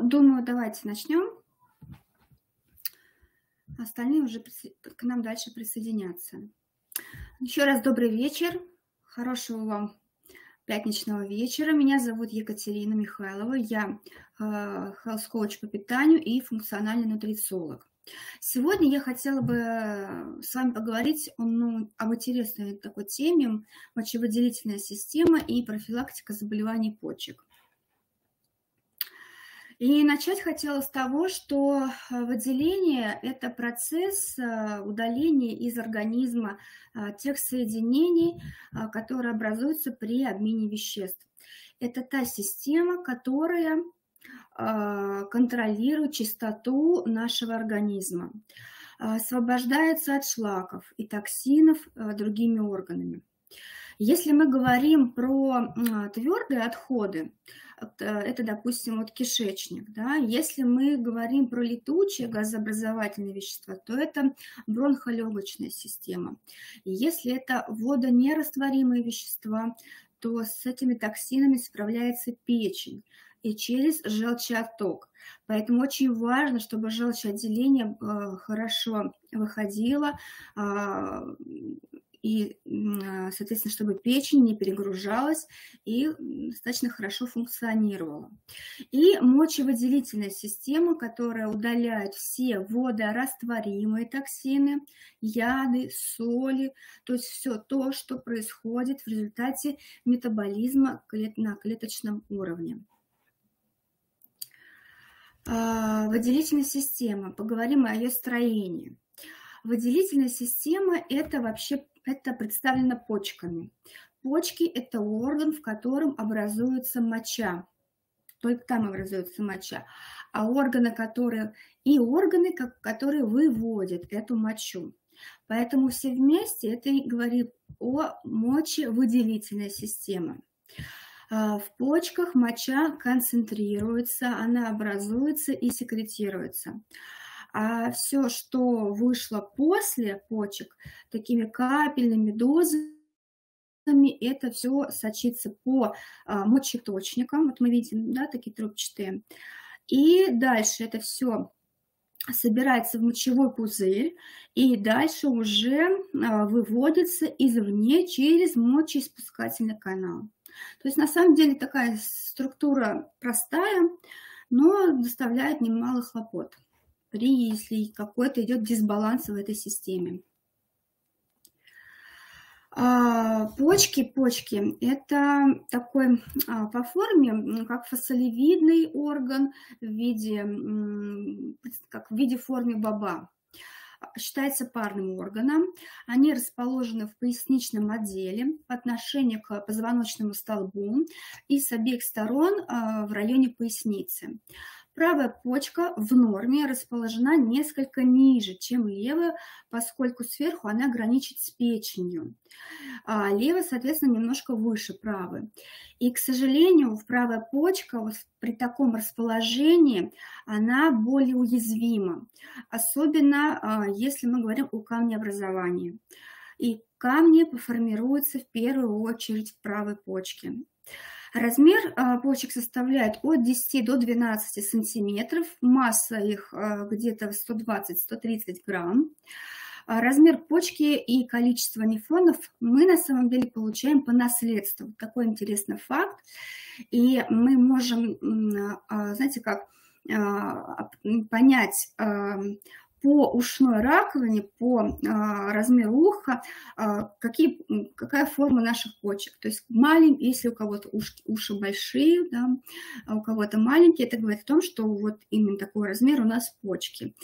думаю, давайте начнем. Остальные уже к нам дальше присоединятся. Еще раз добрый вечер. Хорошего вам пятничного вечера. Меня зовут Екатерина Михайлова. Я э, health по питанию и функциональный нутрициолог. Сегодня я хотела бы с вами поговорить ну, об интересной такой теме мочевыделительная система и профилактика заболеваний почек. И начать хотела с того, что э, выделение – это процесс э, удаления из организма э, тех соединений, которые образуются при обмене веществ. Это та система, которая контролирует чистоту нашего организма, освобождается от шлаков и токсинов другими органами. Если мы говорим про твердые отходы, это, допустим, вот кишечник, да, если мы говорим про летучие газообразовательные вещества, то это бронхолегочная система. И если это водонерастворимые вещества, то с этими токсинами справляется печень и через желчеотток. Поэтому очень важно, чтобы желчеотделение э, хорошо выходило, а, и, а, соответственно, чтобы печень не перегружалась и достаточно хорошо функционировала. И мочевыделительная система, которая удаляет все водорастворимые токсины, яды, соли, то есть все то, что происходит в результате метаболизма на клеточном уровне. А, выделительная система. Поговорим о ее строении. Выделительная система – это вообще это представлено почками. Почки – это орган, в котором образуется моча. Только там образуется моча. А органы, которые и органы, которые выводят эту мочу. Поэтому все вместе это говорит о мочевыделительной системе. А, в почках моча концентрируется, она образуется и секретируется а все, что вышло после почек, такими капельными дозами, это все сочится по а, мочеточникам, вот мы видим, да, такие трубчатые. И дальше это все собирается в мочевой пузырь и дальше уже а, выводится извне через мочеиспускательный канал. То есть на самом деле такая структура простая, но доставляет немало хлопот при, если какой-то идет дисбаланс в этой системе. А, почки, почки – это такой а, по форме, как фасолевидный орган в виде, как в виде формы баба. Считается парным органом. Они расположены в поясничном отделе по отношению к позвоночному столбу и с обеих сторон а, в районе поясницы. Правая почка в норме расположена несколько ниже, чем левая, поскольку сверху она граничит с печенью. А левая, соответственно, немножко выше правой. И, к сожалению, правая почка вот при таком расположении она более уязвима, особенно а, если мы говорим о камнеобразовании. И камни формируются в первую очередь в правой почке. Размер а, почек составляет от 10 до 12 сантиметров, масса их а, где-то 120-130 грамм. А, размер почки и количество нефронов мы на самом деле получаем по наследству. Такой интересный факт. И мы можем, знаете как, понять по ушной раковине, по а, размеру уха, а, какие, какая форма наших почек. То есть маленькие, если у кого-то уши, уши большие, да, а у кого-то маленькие, это говорит о том, что вот именно такой размер у нас почки.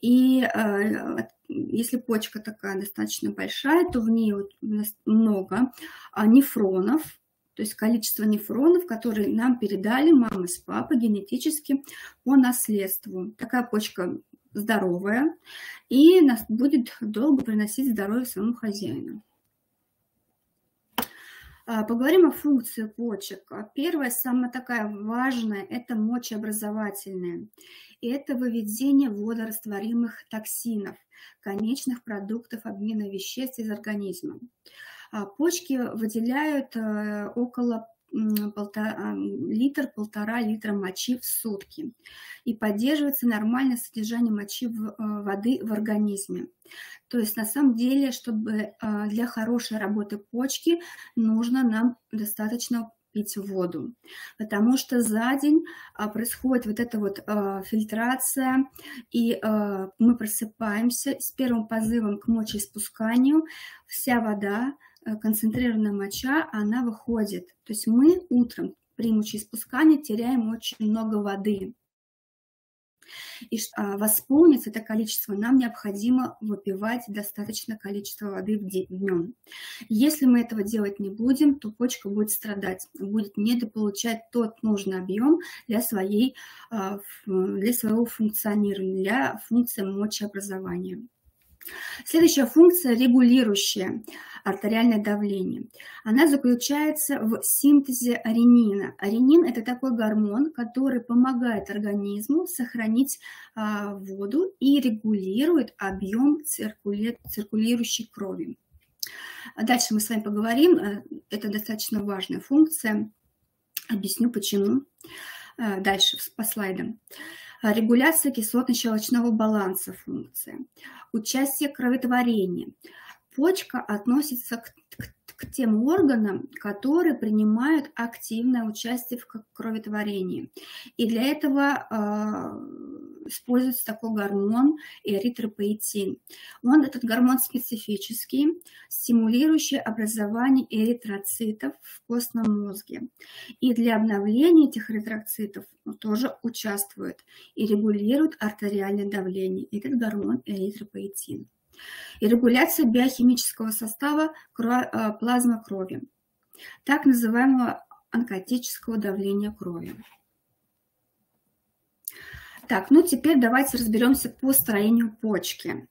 И а, если почка такая достаточно большая, то в ней вот много а, нефронов, то есть количество нефронов, которые нам передали мама с папой генетически по наследству. Такая почка здоровая и будет долго приносить здоровье своему хозяину. А, поговорим о функции почек. Первая, самая такая важная, это мочеобразовательная. Это выведение водорастворимых токсинов, конечных продуктов обмена веществ из организма. А, почки выделяют э, около литр-полтора литра мочи в сутки. И поддерживается нормальное содержание мочи в, воды в организме. То есть на самом деле, чтобы для хорошей работы почки нужно нам достаточно пить воду, потому что за день а, происходит вот эта вот а, фильтрация, и мы просыпаемся с первым позывом к мочеиспусканию, вся вода, концентрированная моча, она выходит. То есть мы утром при мочеиспускании теряем очень много воды. И а, восполнить это количество нам необходимо выпивать достаточное количество воды в днем. Если мы этого делать не будем, то почка будет страдать, будет недополучать тот нужный объем для, своей, а, для своего функционирования, для функции мочеобразования. Следующая функция – регулирующая артериальное давление. Она заключается в синтезе ренина. Ренин – это такой гормон, который помогает организму сохранить а, воду и регулирует объем циркули... циркулирующей крови. Дальше мы с вами поговорим. Э, это достаточно важная функция. Объясню почему. Э, дальше по слайдам. Регуляция кислотно-щелочного баланса функция. Участие кроветворения. Почка относится к, к, к тем органам, которые принимают активное участие в кроветворении. И для этого э, используется такой гормон эритропоэтин. Он, этот гормон специфический, стимулирующий образование эритроцитов в костном мозге. И для обновления этих эритроцитов он тоже участвует и регулирует артериальное давление. Этот гормон эритропоэтин и регуляция биохимического состава э, плазмы крови, так называемого онкотического давления крови. Так, ну теперь давайте разберемся по строению почки.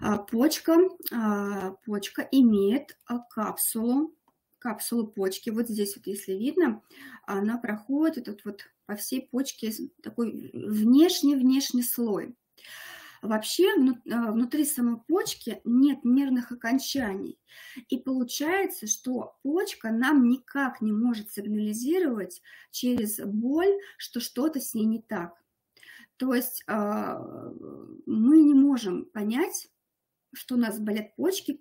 А, почка, а, почка имеет а, капсулу, капсулу почки. Вот здесь вот, если видно, она проходит этот вот по всей почке такой внешний-внешний слой. Вообще внутри самой почки нет нервных окончаний. И получается, что почка нам никак не может сигнализировать через боль, что что-то с ней не так. То есть а, мы не можем понять, что у нас болят почки,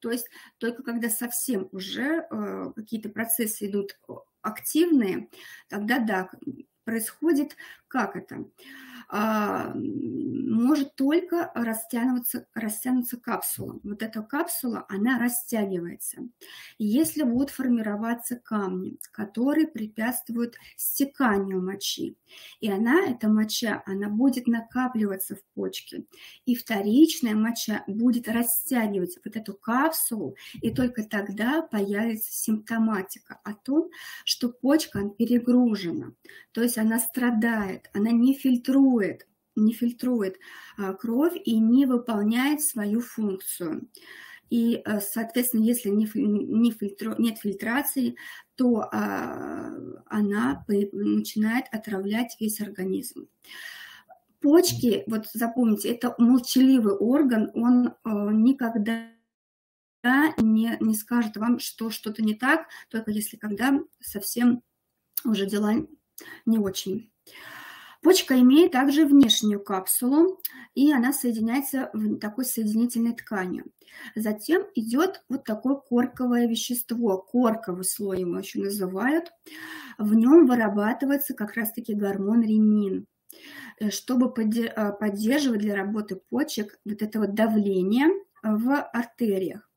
то есть только когда совсем уже а, какие-то процессы идут активные, тогда да, происходит как это? А, может только растянуться, растянуться капсула. Вот эта капсула, она растягивается. Если будут формироваться камни, которые препятствуют стеканию мочи, и она, эта моча, она будет накапливаться в почке, и вторичная моча будет растягивать вот эту капсулу, и только тогда появится симптоматика о том, что почка перегружена, то есть она страдает, она не фильтрует, фильтрует, не фильтрует а, кровь и не выполняет свою функцию. И, э, соответственно, если не, не фильтру, нет фильтрации, то а, она начинает отравлять весь организм. Почки, вот запомните, это молчаливый орган, он а, никогда не, не скажет вам, что что-то не так, только если когда совсем уже дела не очень. Почка имеет также внешнюю капсулу, и она соединяется в такой соединительной тканью. Затем идет вот такое корковое вещество, корковый слой его еще называют. В нем вырабатывается как раз-таки гормон ренин э, чтобы э, поддерживать для работы почек вот это вот давление в артериях.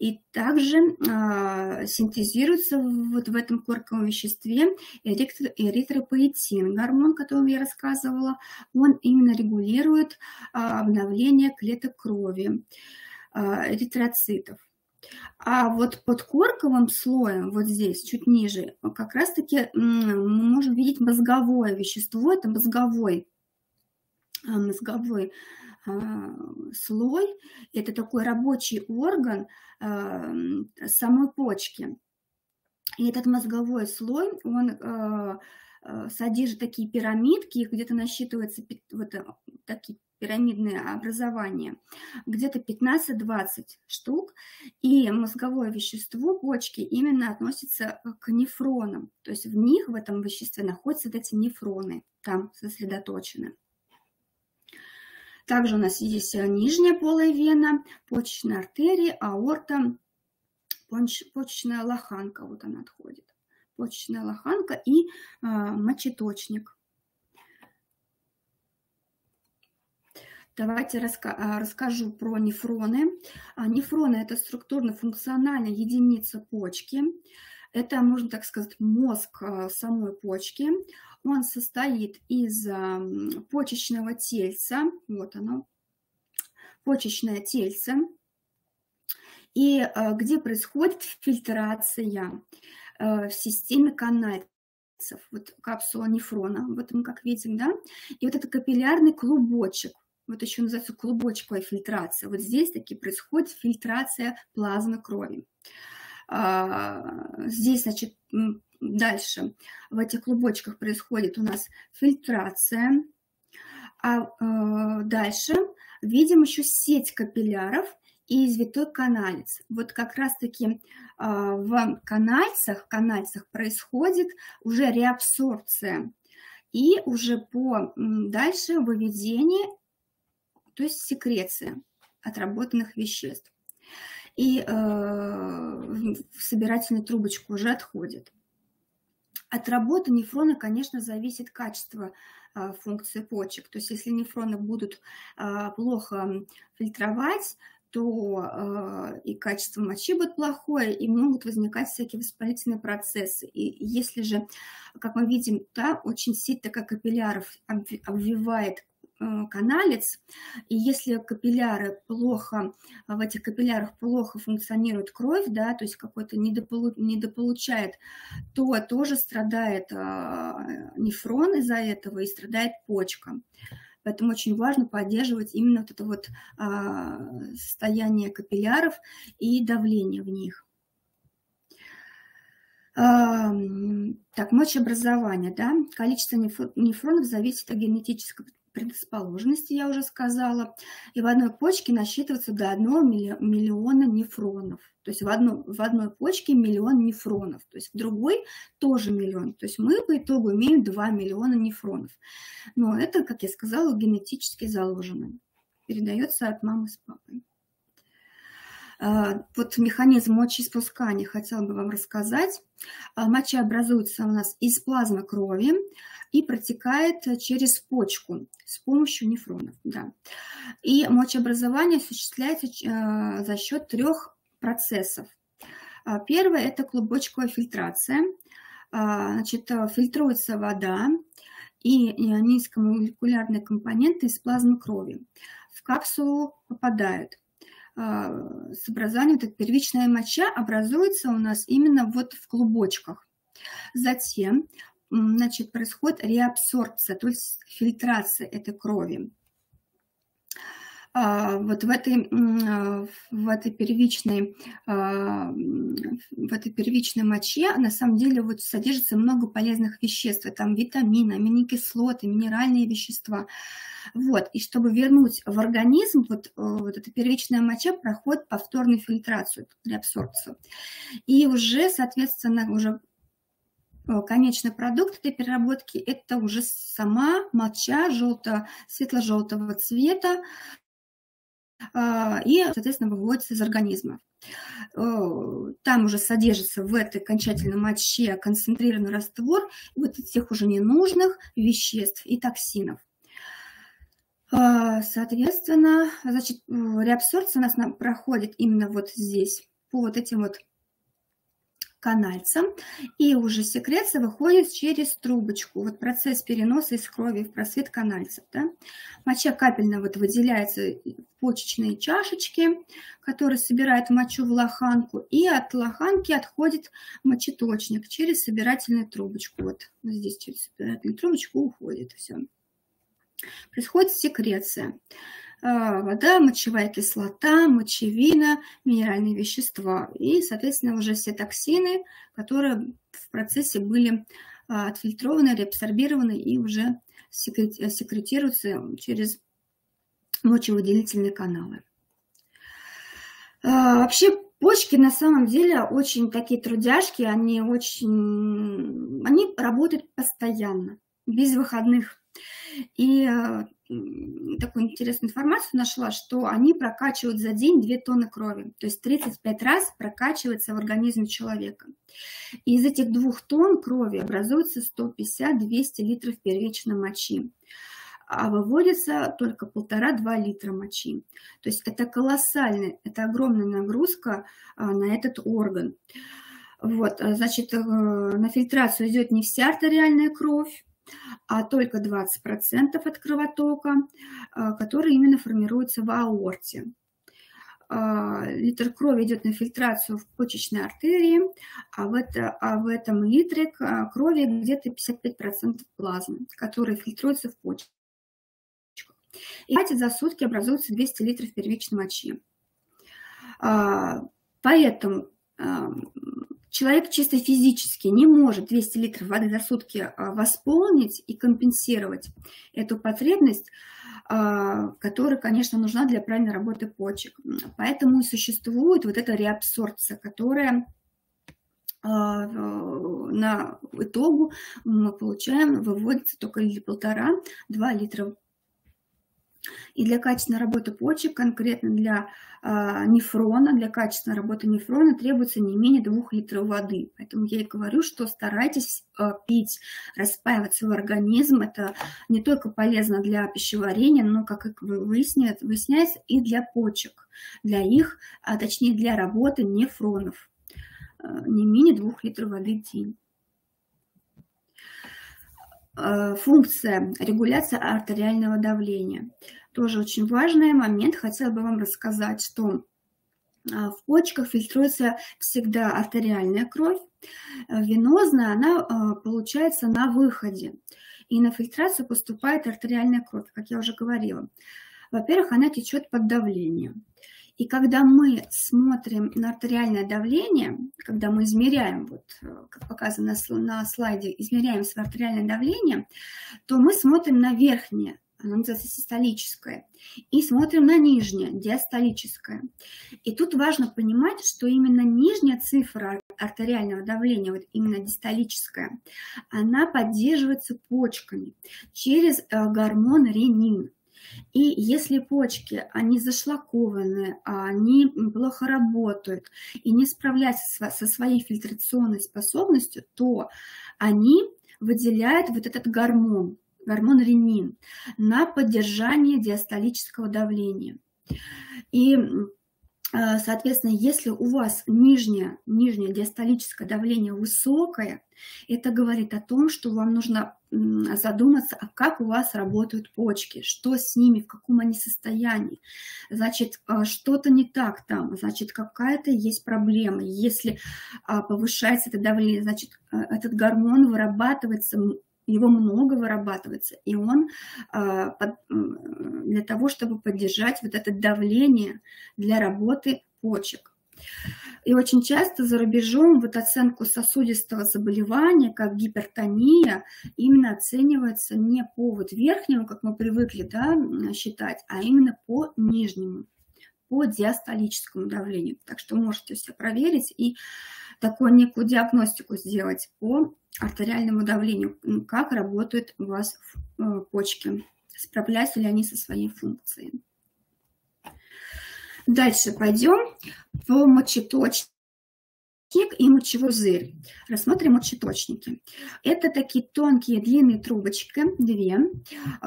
И также э, синтезируется вот в этом корковом веществе эритропоэтин, гормон, о котором я рассказывала. Он именно регулирует э, обновление клеток крови, э, эритроцитов. А вот под корковым слоем, вот здесь, чуть ниже, как раз-таки мы можем видеть мозговое вещество, это мозговой, мозговой а, слой, это такой рабочий орган а, самой почки. И этот мозговой слой, он а, содержит такие пирамидки, их где-то насчитывается вот такие пирамидные образования, где-то 15-20 штук, и мозговое вещество почки именно относится к нефронам, то есть в них, в этом веществе находятся эти нефроны, там сосредоточены. Также у нас есть нижняя полая вена, почечная артерия, аорта, почечная лоханка, вот она отходит, почечная лоханка и э, мочеточник. Давайте а, расскажу про нефроны. А, нефроны – это структурно-функциональная единица почки. Это, можно так сказать, мозг а, самой почки. Он состоит из почечного тельца, вот оно, почечное тельце, и где происходит фильтрация в системе канальцев. Вот капсула нефрона, вот мы как видим, да, и вот это капиллярный клубочек, вот еще называется клубочковая фильтрация. Вот здесь таки происходит фильтрация плазмы крови. А, здесь, значит, дальше в этих клубочках происходит у нас фильтрация, а э, дальше видим еще сеть капилляров и извитой каналец. Вот как раз-таки а, в канальцах, канальцах происходит уже реабсорбция и уже по дальше выведение то есть секреция отработанных веществ. И э, в собирательную трубочку уже отходит. От работы нефрона, конечно, зависит качество э, функции почек. То есть если нефроны будут э, плохо фильтровать, то э, и качество мочи будет плохое, и могут возникать всякие воспалительные процессы. И если же, как мы видим, да, очень сеть как капилляров обвивает каналец, и если капилляры плохо, в этих капиллярах плохо функционирует кровь, да, то есть какой-то недополу, недополучает, то тоже страдает а, нефрон из-за этого и страдает почка. Поэтому очень важно поддерживать именно вот это вот а, состояние капилляров и давление в них. Так, мочеобразование, да, количество нефронов зависит от генетического предрасположенности, я уже сказала, и в одной почке насчитывается до 1 миллиона нефронов. То есть в, одно, в одной почке миллион нефронов, то есть в другой тоже миллион. То есть мы по итогу имеем 2 миллиона нефронов. Но это, как я сказала, генетически заложено. Передается от мамы с папой. А, вот механизм мочеиспускания хотела бы вам рассказать. А, моча образуется у нас из плазмы крови и протекает через почку с помощью нефронов. Да. И мочеобразование осуществляется а, за счет трех процессов. Первое – это клубочковая фильтрация. Значит, фильтруется вода и низкомолекулярные компоненты из плазмы крови. В капсулу попадают а, с образованием, вот эта первичная моча образуется у нас именно вот в клубочках. Затем значит, происходит реабсорбция, то есть фильтрация этой крови. А, вот в этой, а, в этой первичной, в этой первичной моче на самом деле вот содержится много полезных веществ. Там витамины, аминокислоты, минеральные вещества. Вот, и чтобы вернуть в организм, вот, э, вот эта первичная моча проходит повторную фильтрацию, реабсорбцию. И уже, соответственно, уже э, конечный продукт этой переработки – это уже сама моча желто, светло-желтого цвета, а, и, соответственно, выводится из организма. Э, там уже содержится в этой окончательной моче концентрированный раствор вот этих уже ненужных веществ и токсинов. А, соответственно, значит, реабсорбция у нас проходит именно вот здесь, по вот этим вот канальцам, и уже секреция выходит через трубочку. Вот процесс переноса из крови в просвет канальцев. Да? Моча капельно вот выделяется в почечные чашечки, которые собирают мочу в лоханку, и от лоханки отходит мочеточник через собирательную трубочку. Вот здесь через собирательную трубочку уходит все происходит секреция. А, вода, мочевая кислота, мочевина, минеральные вещества и, соответственно, уже все токсины, которые в процессе были а, отфильтрованы, реабсорбированы и уже секретируются через мочевыделительные каналы. А, вообще почки на самом деле очень такие трудяшки, они очень, они работают постоянно, без выходных. И а, такую интересную информацию нашла, что они прокачивают за день 2 тонны крови, то есть 35 раз прокачивается в организме человека. И из этих 2 тонн крови образуется 150-200 литров первичной мочи а выводится только полтора-два литра мочи. То есть это колоссальная, это огромная нагрузка а, на этот орган. Вот, а, значит, э, на фильтрацию идет не вся артериальная кровь, а только 20% от кровотока, а, который именно формируется в аорте. Литр крови идет на фильтрацию в почечной артерии, а в, это, а в этом литре крови где-то 55% плазмы, которая фильтруется в почках. И за сутки образуется 200 литров первичной мочи. А, поэтому а, человек чисто физически не может 200 литров воды за сутки а, восполнить и компенсировать эту потребность, которая, конечно, нужна для правильной работы почек. Поэтому и существует вот эта реабсорбция, которая на итогу мы получаем, выводится только полтора-два литра и для качественной работы почек, конкретно для э, нефрона, для качественной работы нефрона требуется не менее 2 литров воды. Поэтому я и говорю, что старайтесь э, пить, распаиваться в организм. Это не только полезно для пищеварения, но, как выясняется, выясняется и для почек, для их, а точнее для работы нефронов. Э, не менее 2 литров воды в день функция регуляции артериального давления. Тоже очень важный момент. Хотела бы вам рассказать, что а, в почках фильтруется всегда артериальная кровь. Э, венозная, она получается на выходе. И на фильтрацию поступает артериальная кровь, как я уже говорила. Во-первых, она течет под давлением. И когда мы смотрим на артериальное давление, когда мы измеряем, вот, э, как показано на слайде, измеряем свое артериальное давление, то мы смотрим на верхнее оно называется систолическое, и смотрим на нижнее, диастолическое. И тут важно понимать, что именно нижняя цифра артериального давления, вот именно диастолическая, она поддерживается почками через э, гормон ренин. И если почки, они зашлакованы, а они плохо работают и не справляются со своей фильтрационной способностью, то они выделяют вот этот гормон, гормон ренин, на поддержание диастолического давления. И, соответственно, если у вас нижнее, нижнее диастолическое давление высокое, это говорит о том, что вам нужно задуматься, а как у вас работают почки, что с ними, в каком они состоянии. Значит, э, что-то не так там, значит, какая-то есть проблема. Если а, повышается это давление, значит, э, этот гормон вырабатывается его много вырабатывается, и он а, для того, чтобы поддержать вот это давление для работы почек. И очень часто за рубежом вот оценку сосудистого заболевания, как гипертония, именно оценивается не по вот верхнему, как мы привыкли да, считать, а именно по нижнему, по диастолическому давлению. Так что можете все проверить и такую некую диагностику сделать по артериальному давлению, как работают у вас э, почки, справляются ли они со своей функцией. Дальше пойдем по мочеточнику и мочевой пузырь. Рассмотрим мочеточники. Это такие тонкие длинные трубочки, две,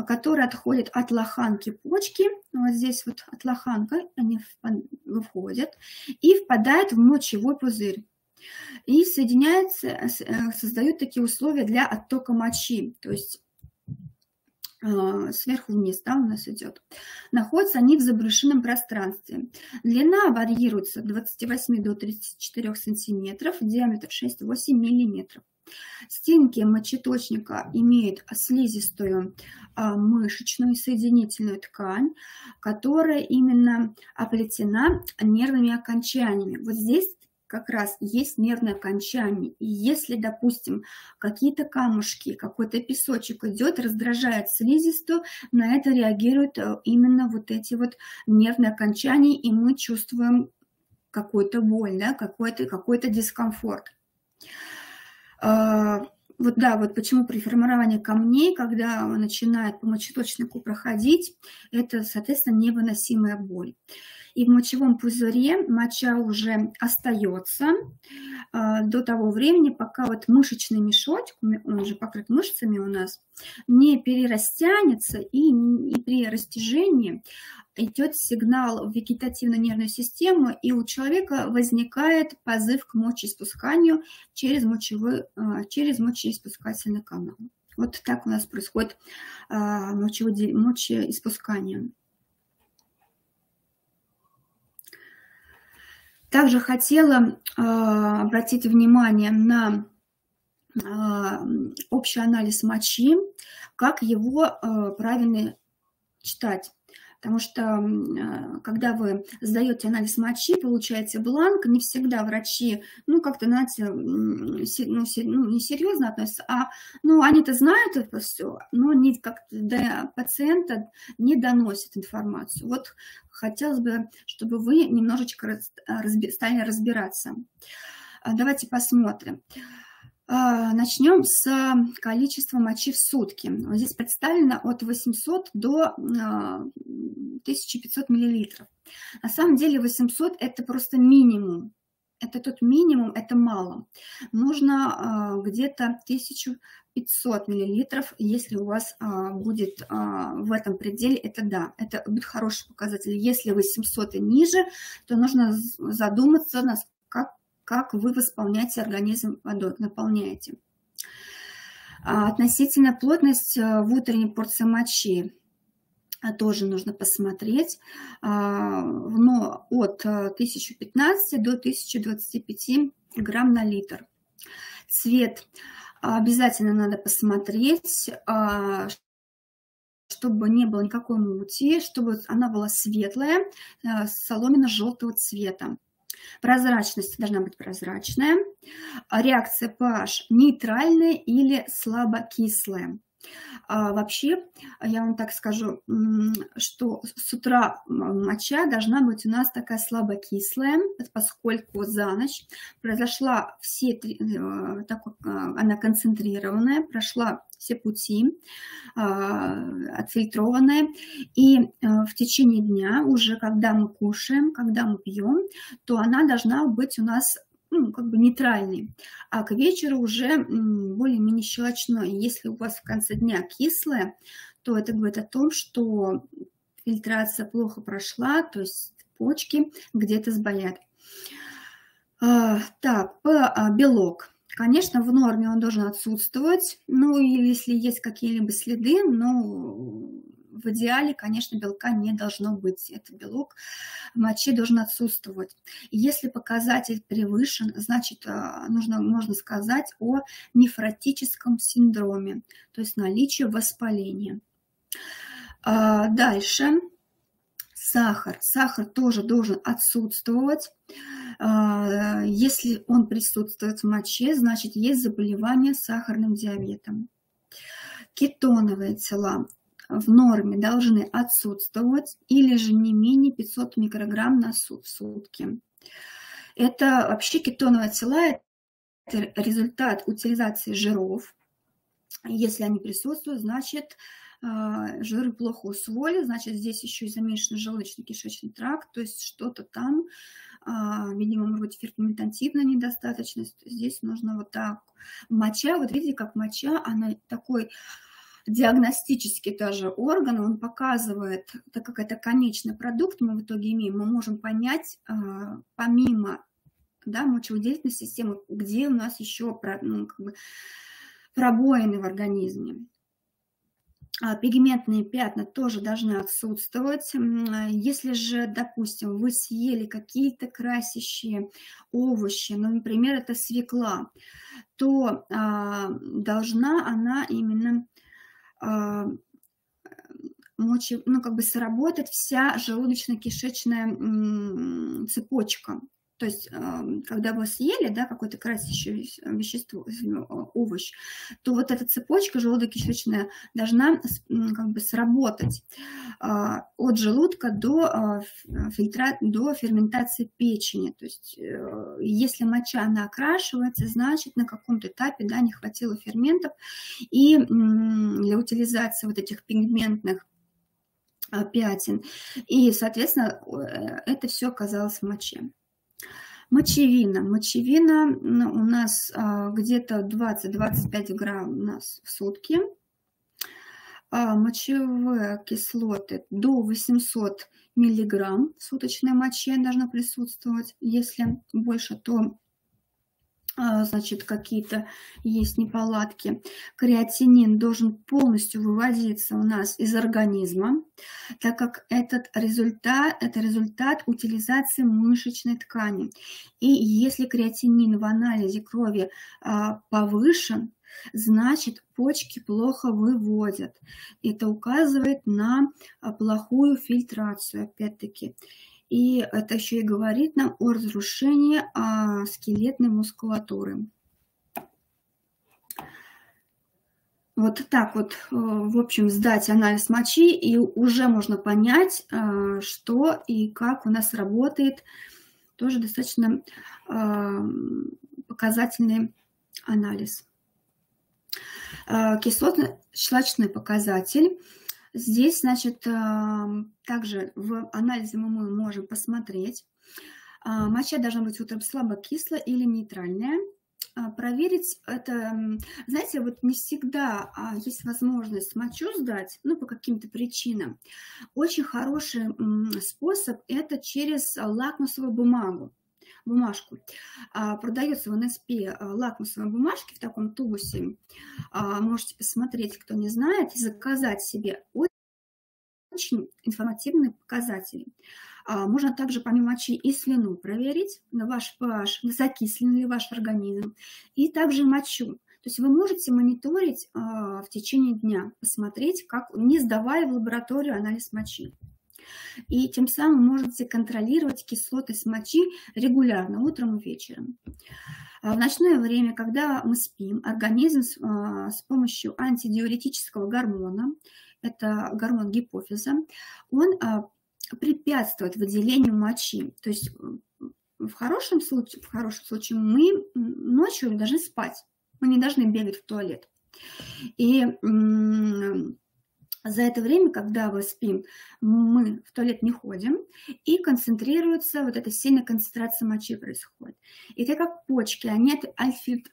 которые отходят от лоханки почки. Вот здесь вот от лоханка они выходят и впадают в мочевой пузырь и соединяются, э, э, создают такие условия для оттока мочи, то есть э, сверху вниз, да, у нас идет. Находятся они в заброшенном пространстве. Длина варьируется от 28 до 34 сантиметров, диаметр 6-8 миллиметров. Стенки мочеточника имеют слизистую мышечную соединительную ткань, которая именно оплетена нервными окончаниями. Вот здесь как раз есть нервное окончание. И если, допустим, какие-то камушки, какой-то песочек идет, раздражает слизистую, на это реагируют э, именно вот эти вот нервные окончания, и мы чувствуем какую-то боль, да, какой-то какой дискомфорт. А, вот да, вот почему при формировании камней, когда начинает по мочеточнику проходить, это, соответственно, невыносимая боль и в мочевом пузыре моча уже остается э, до того времени, пока вот мышечный мешочек, он же покрыт мышцами у нас, не перерастянется и, и при растяжении идет сигнал в вегетативную нервную систему, и у человека возникает позыв к мочеиспусканию через, мочевой, э, через мочеиспускательный канал. Вот так у нас происходит э, мочеиспускание. Также хотела э, обратить внимание на э, общий анализ мочи, как его э, правильно читать. Потому что, э, когда вы сдаете анализ мочи, получаете бланк, не всегда врачи, ну, как-то, знаете, ну, ну, не серьезно относятся, а, ну, они-то знают это все, но не как до пациента не доносят информацию. Вот хотелось бы, чтобы вы немножечко стали разбираться. А, давайте посмотрим. Начнем с количества мочи в сутки. Здесь представлено от 800 до 1500 а, миллилитров. На самом деле 800 это просто минимум. Это тот минимум, это мало. Нужно а, где-то 1500 миллилитров, если у вас будет в этом пределе, это да, это будет хороший показатель. Если 800 и ниже, то нужно задуматься, как вы восполняете организм водой, наполняете. А относительно плотность э, в утренней порции мочи а, тоже нужно посмотреть, а, но от 1015 до 1025 грамм на литр. Цвет обязательно надо посмотреть, чтобы не было никакой мути, чтобы она была светлая, э, соломенно-желтого цвета. Прозрачность должна быть прозрачная. Реакция pH нейтральная или слабокислая. А вообще, я вам так скажу, что с утра моча должна быть у нас такая слабокислая, поскольку за ночь произошла все, э, так, э, она концентрированная, прошла все пути, а, отфильтрованная. И э, в течение дня, уже когда мы кушаем, когда мы пьем, то она должна быть у нас ну, как бы нейтральный, а к вечеру уже более-менее щелочной. Если у вас в конце дня кислое, то это говорит о том, что фильтрация плохо прошла, то есть почки где-то сбоят. А, так, а, белок. Конечно, в норме он должен отсутствовать, ну или если есть какие-либо следы, но в идеале, конечно, белка не должно быть. Это белок мочи должен отсутствовать. если показатель превышен, значит, а, нужно, можно сказать о нефротическом синдроме, то есть наличие воспаления. А, дальше. Сахар. Сахар тоже должен отсутствовать. А, если он присутствует в моче, значит, есть заболевание сахарным диабетом. Кетоновые тела в норме должны отсутствовать или же не менее 500 микрограмм на суд в сутки. Это вообще кетоновые тела, это результат утилизации жиров. Если они присутствуют, значит, а, жиры плохо усвоили, значит, здесь еще и замешан желудочно-кишечный тракт, то есть что-то там, а, видимо, может быть, ферментативная недостаточность. Здесь нужно вот так. Моча, вот видите, как моча, она такой диагностический даже орган, он показывает, так как это конечный продукт мы в итоге имеем, мы можем понять, а, помимо да, мочевыделительной системы, где у нас еще ну, как бы, пробоины в организме. А, пигментные пятна тоже должны отсутствовать. Если же, допустим, вы съели какие-то красящие овощи, ну, например, это свекла, то а, должна она именно мочи, ну, как бы сработать вся желудочно-кишечная цепочка. То есть, когда вы съели да, какое-то красящее вещество, овощ, то вот эта цепочка желудочно-кишечная должна как бы сработать а, от желудка до, а, фильтра, до ферментации печени. То есть, э, если моча она окрашивается, значит, на каком-то этапе да, не хватило ферментов. И для утилизации вот этих пигментных а, пятен. И, соответственно, э, это все оказалось в моче. Мочевина. Мочевина у нас а, где-то 20-25 грамм у нас в сутки. А, мочевые кислоты до 800 миллиграмм в суточной моче должно присутствовать. Если больше, то значит, какие-то есть неполадки. Креатинин должен полностью выводиться у нас из организма, так как этот результат, это результат утилизации мышечной ткани. И если креатинин в анализе крови а, повышен, значит почки плохо выводят. Это указывает на а, плохую фильтрацию, опять-таки. И это еще и говорит нам о разрушении а, скелетной мускулатуры. Вот так вот, э, в общем, сдать анализ мочи, и уже можно понять, э, что и как у нас работает. Тоже достаточно э, показательный анализ. Кислотно-щелочной показатель – Здесь, значит, также в анализе мы можем посмотреть, а, моча должна быть утром слабо кислая или нейтральная. А, проверить это, знаете, вот не всегда а, есть возможность мочу сдать, ну, по каким-то причинам. Очень хороший способ – это через лакмусовую бумагу бумажку. Продается в НСП лакмусовые бумажки в таком тубусе. Можете посмотреть, кто не знает, и заказать себе очень информативные показатели. Можно также помимо мочи и слюну проверить на ваш pH, закислен ли ваш организм, и также мочу. То есть вы можете мониторить в течение дня, посмотреть, как, не сдавая в лабораторию анализ мочи. И тем самым можете контролировать кислотность мочи регулярно, утром и вечером. А в ночное время, когда мы спим, организм с, а, с помощью антидиуретического гормона, это гормон гипофиза, он а, препятствует выделению мочи. То есть в хорошем случае, в хорошем случае мы ночью должны спать, мы не должны бегать в туалет. И за это время, когда мы спим, мы в туалет не ходим, и концентрируется, вот эта сильная концентрация мочи происходит. И так как почки, они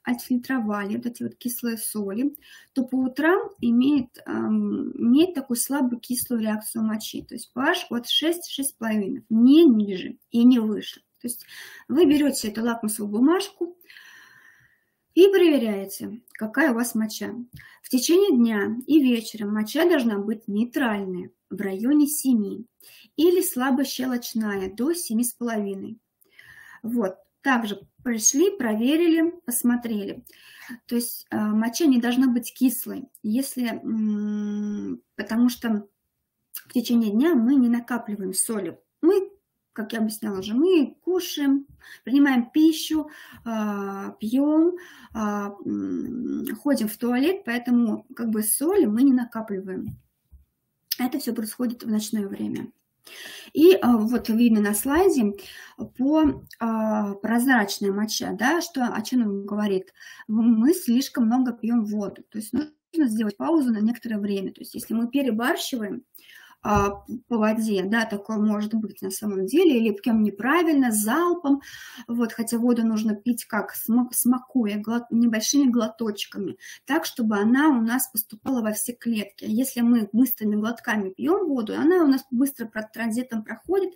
отфильтровали вот эти вот кислые соли, то по утрам имеет, эм, имеет такую слабую кислую реакцию мочи, то есть pH от 6-6,5, не ниже и не выше. То есть вы берете эту лакмусовую бумажку, и проверяете, какая у вас моча. В течение дня и вечером моча должна быть нейтральная, в районе 7, или слабощелочная, до 7,5. Вот, также пришли, проверили, посмотрели. То есть э, моча не должна быть кислой, если, потому что в течение дня мы не накапливаем соли. Мы как я объясняла уже, мы кушаем, принимаем пищу, а, пьем, а, ходим в туалет, поэтому как бы соли мы не накапливаем. Это все происходит в ночное время. И а, вот видно на слайде по прозрачной моче, да, что, о чем он говорит. Мы слишком много пьем воду, то есть нужно сделать паузу на некоторое время. То есть если мы перебарщиваем, по воде, да, такое может быть на самом деле, или пьем неправильно, залпом, вот, хотя воду нужно пить как, смакуя, глот, небольшими глоточками, так, чтобы она у нас поступала во все клетки. Если мы быстрыми глотками пьем воду, она у нас быстро транзитом проходит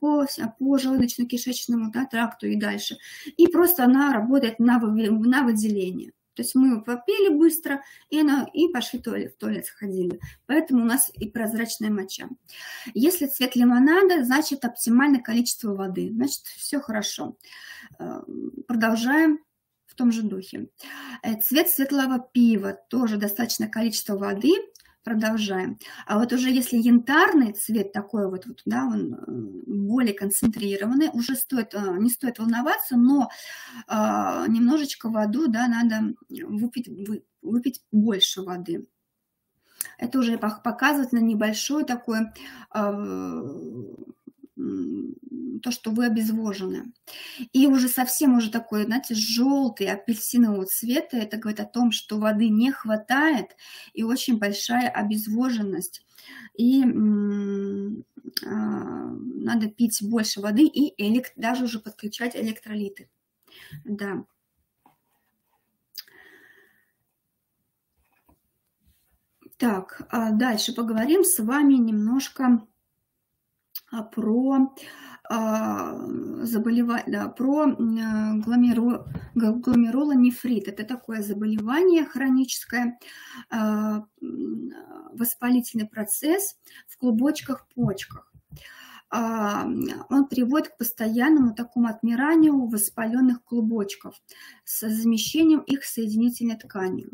по, по желудочно-кишечному да, тракту и дальше, и просто она работает на, на выделение. То есть мы попили быстро и, она, и пошли в туалет, в туалет сходили. Поэтому у нас и прозрачная моча. Если цвет лимонада, значит оптимальное количество воды. Значит, все хорошо. Э, продолжаем в том же духе. Э, цвет светлого пива, тоже достаточное количество воды, продолжаем. А вот уже если янтарный цвет такой вот, вот да, он э, более концентрированный, уже стоит, э, не стоит волноваться, но а, немножечко воду, да, надо выпить, выпить больше воды. Это уже показывает на небольшой такой а, то, что вы обезвожены. И уже совсем уже такой, знаете, желтый апельсинового цвета, это говорит о том, что воды не хватает и очень большая обезвоженность. И а, надо пить больше воды и элект, даже уже подключать электролиты. Да. Так, а дальше поговорим с вами немножко про а, заболевание, про гломерулонефрит. Это такое заболевание хроническое, а, воспалительный процесс в клубочках почках. Он приводит к постоянному такому отмиранию воспаленных клубочков с замещением их соединительной тканью.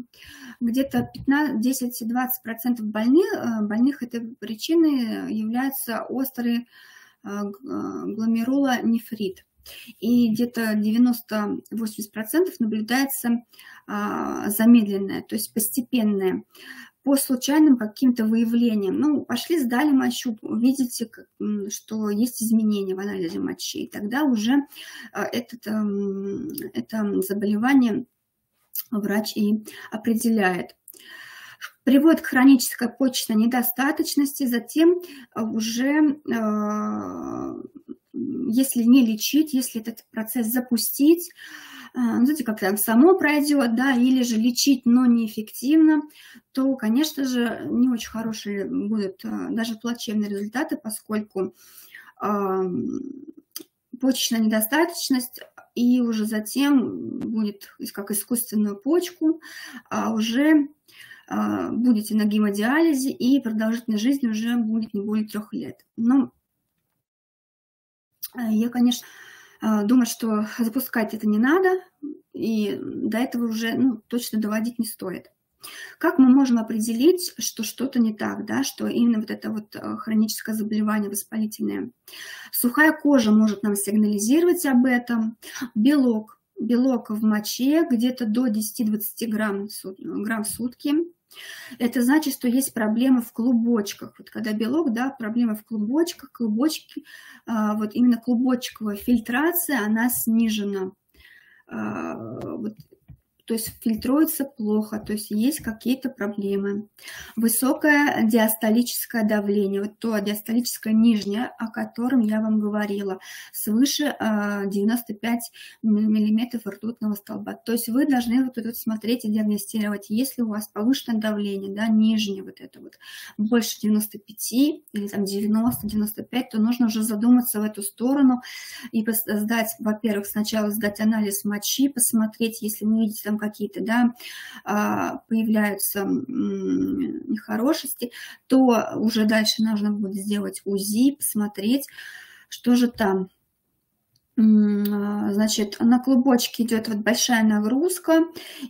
Где-то 10-20% больных, э, больных этой причиной является острый э, гломерулонефрит. И где-то 90-80% наблюдается а, замедленное, то есть постепенное по случайным каким-то выявлениям. Ну, пошли, сдали мочу, видите, что есть изменения в анализе мочи, и тогда уже а, этот, эм, это заболевание врач и определяет. Приводит к хронической почечной недостаточности, затем уже а, если не лечить, если этот процесс запустить, а, ну, знаете, как там само пройдет, да, или же лечить, но неэффективно, то, конечно же, не очень хорошие будут а, даже плачевные результаты, поскольку э, почечная недостаточность и уже затем будет как искусственную почку, а уже э, будете на гемодиализе, и продолжительность жизни уже будет не более трех лет. Но я, конечно, думать, что запускать это не надо, и до этого уже ну, точно доводить не стоит. Как мы можем определить, что что-то не так, да, что именно вот это вот а, хроническое заболевание воспалительное? Сухая кожа может нам сигнализировать об этом. Белок. Белок в моче где-то до 10-20 грамм, грамм в сутки. Это значит, что есть проблемы в клубочках. Вот когда белок, да, проблемы в клубочках, клубочки, а, вот именно клубочковая фильтрация, она снижена. А, вот то есть фильтруется плохо, то есть есть какие-то проблемы. Высокое диастолическое давление, вот то диастолическое нижнее, о котором я вам говорила, свыше 95 а, миллиметров ртутного столба. То есть вы должны вот это смотреть и диагностировать, если у вас повышенное давление, да, нижнее вот это вот, больше 95 или там 90-95, то нужно уже задуматься в эту сторону и сдать, во-первых, сначала сдать анализ мочи, посмотреть, если вы видите там какие-то, да, а, появляются нехорошести, то уже дальше нужно будет сделать УЗИ, посмотреть, что же там. А, значит, на клубочке идет вот большая нагрузка,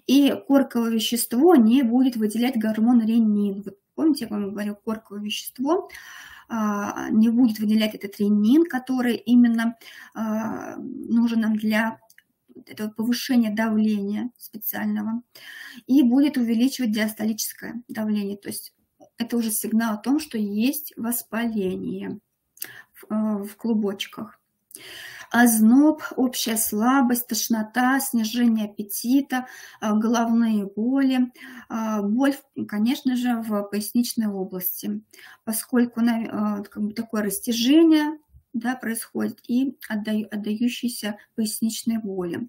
и корковое вещество не будет выделять гормон ренин. Вот помните, я вам говорю, корковое вещество а, не будет выделять этот ренин, который именно нужен нам для это повышение давления специального, и будет увеличивать диастолическое давление. То есть это уже сигнал о том, что есть воспаление в, э, в клубочках. Озноб, общая слабость, тошнота, снижение аппетита, э, головные боли, э, боль, конечно же, в поясничной области, поскольку как бы такое растяжение да, происходит и отдаю, отдающиеся поясничной боли.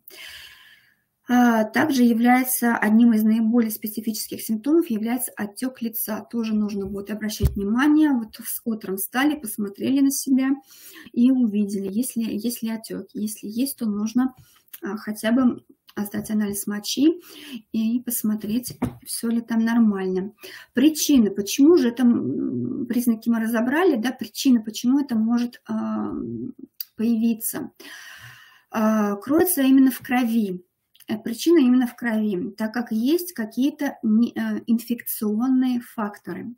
А, также является одним из наиболее специфических симптомов является отек лица. Тоже нужно будет обращать внимание. Вот с утром встали, посмотрели на себя и увидели, если, если отек. Если есть, то нужно а, хотя бы сдать анализ мочи и посмотреть, все ли там нормально. Причины, почему же это, признаки мы разобрали, да, причины, почему это может э, появиться. Э, кроется именно в крови. Э, причина именно в крови, так как есть какие-то э, инфекционные факторы.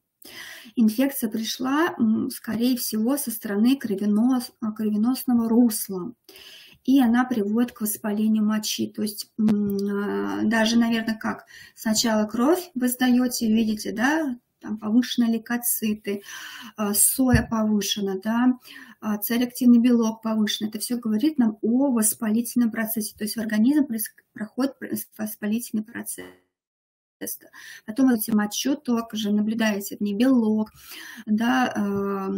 Инфекция пришла, скорее всего, со стороны кровенос, кровеносного русла и она приводит к воспалению мочи. То есть а, даже, наверное, как сначала кровь вы сдаете, видите, да, там повышенные лейкоциты, а, соя повышена, да, а, целеактивный белок повышен. Это все говорит нам о воспалительном процессе. То есть в организм проходит воспалительный процесс. Потом эти мочу тоже наблюдаете, в ней белок, да, а,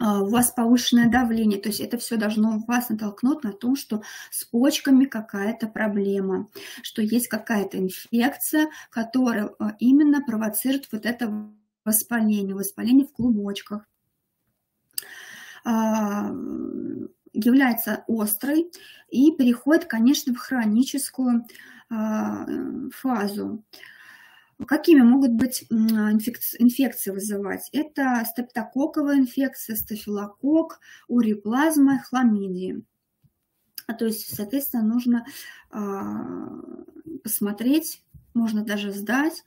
у вас повышенное давление, то есть это все должно вас натолкнуть на то, что с почками какая-то проблема, что есть какая-то инфекция, которая а, именно провоцирует вот это воспаление, воспаление в клубочках а, является острой и переходит, конечно, в хроническую фазу. Какими могут быть инфекции вызывать? Это стептококковая инфекция, стафилококк, уриплазма, хламидии. А то есть, соответственно, нужно а, посмотреть, можно даже сдать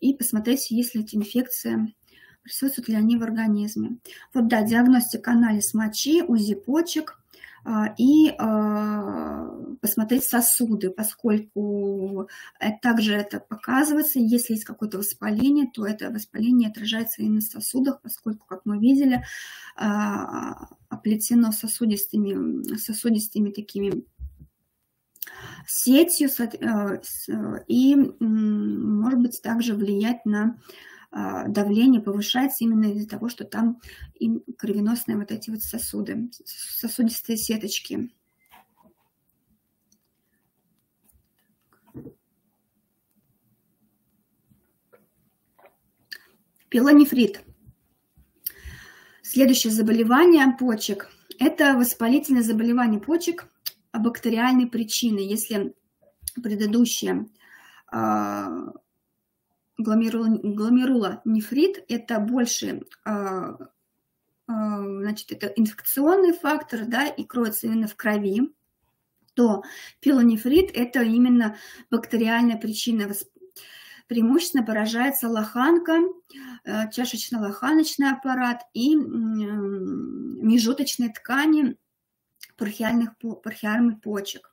и посмотреть, есть ли эти инфекции, присутствуют ли они в организме. Вот, да, диагностика, анализ мочи, УЗИ почек, а, и а, посмотреть сосуды, поскольку также это показывается, если есть какое-то воспаление, то это воспаление отражается и на сосудах, поскольку, как мы видели, а, оплетено сосудистыми, сосудистыми такими сетью и, может быть, также влиять на а, давление повышается именно из-за того, что там кровеносные вот эти вот сосуды, сосудистые сеточки. Пилонефрит. Следующее заболевание почек – это воспалительное заболевание почек бактериальной причины. Если предыдущее а, гломерулонефрит – это больше а, а, значит, это инфекционный фактор, да, и кроется именно в крови, то пилонефрит – это именно бактериальная причина. Преимущественно поражается лоханка, э, чашечно-лоханочный аппарат и межуточные ткани пархиальных, пархиальных почек.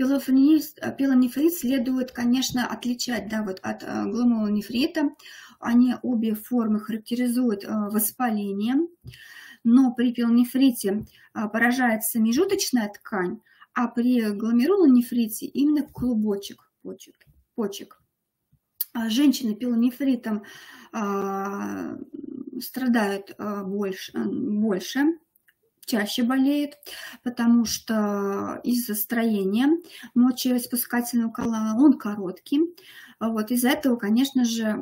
Пилонефрит следует, конечно, отличать да, вот от э, гломолонефрита. Они обе формы характеризуют э, воспалением, но при пилонефрите э, поражается межуточная ткань, а при гломерулонефрите именно клубочек почек. почек. А женщины пилонефритом страдают больше, больше чаще болеют, потому что из-за строения мочеиспускательного канала он короткий. Вот из-за этого, конечно же,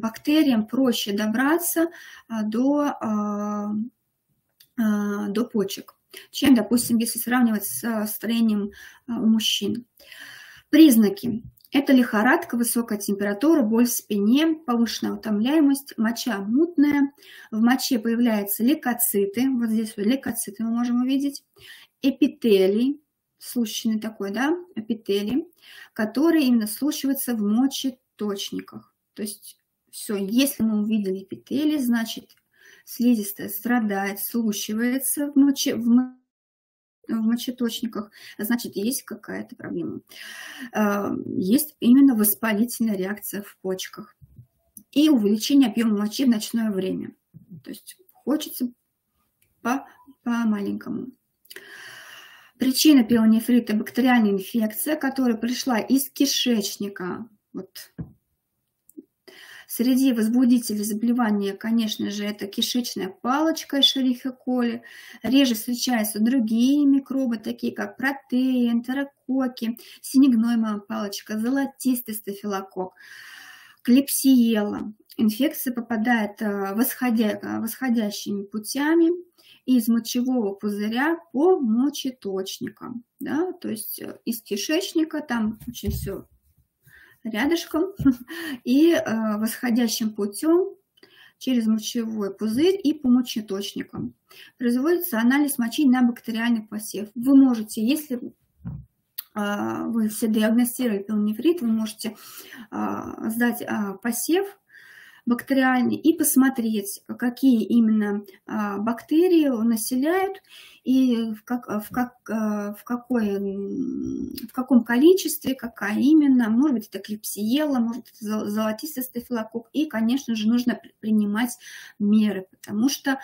бактериям проще добраться а, до, а, а, до почек, чем, допустим, если сравнивать с строением у мужчин. Признаки. Это лихорадка, высокая температура, боль в спине, повышенная утомляемость, моча мутная. В моче появляются лейкоциты. Вот здесь вот лейкоциты мы можем увидеть. Эпителий, случайный такой, да, эпителий, который именно слушивается в мочеточниках. То есть все, если мы увидели эпителий, значит слизистая страдает, слушивается в, моче, в в мочеточниках, значит, есть какая-то проблема. А, есть именно воспалительная реакция в почках и увеличение объема мочи в ночное время. То есть хочется по, по. Причина пилонефрита – бактериальная инфекция, которая пришла из кишечника. Вот Среди возбудителей заболевания, конечно же, это кишечная палочка шерихи коли. Реже встречаются другие микробы, такие как протеи, энтерококи, синегнойная палочка, золотистый стафилококк, клепсиела. Инфекция попадает э, восходя, э, восходящими путями из мочевого пузыря по мочеточникам. Да? То есть э, из кишечника, там очень все рядышком и э, восходящим путем через мочевой пузырь и по мочеточникам. Производится анализ мочи на бактериальный посев. Вы можете, если э, вы все диагностировали пилонефрит, вы можете э, сдать посев бактериальные и посмотреть, какие именно а, бактерии населяют и в, как, в, как, в, какой, в каком количестве, какая именно, может быть, это клепсиела, может, это золотистый стафилококк, и, конечно же, нужно принимать меры, потому что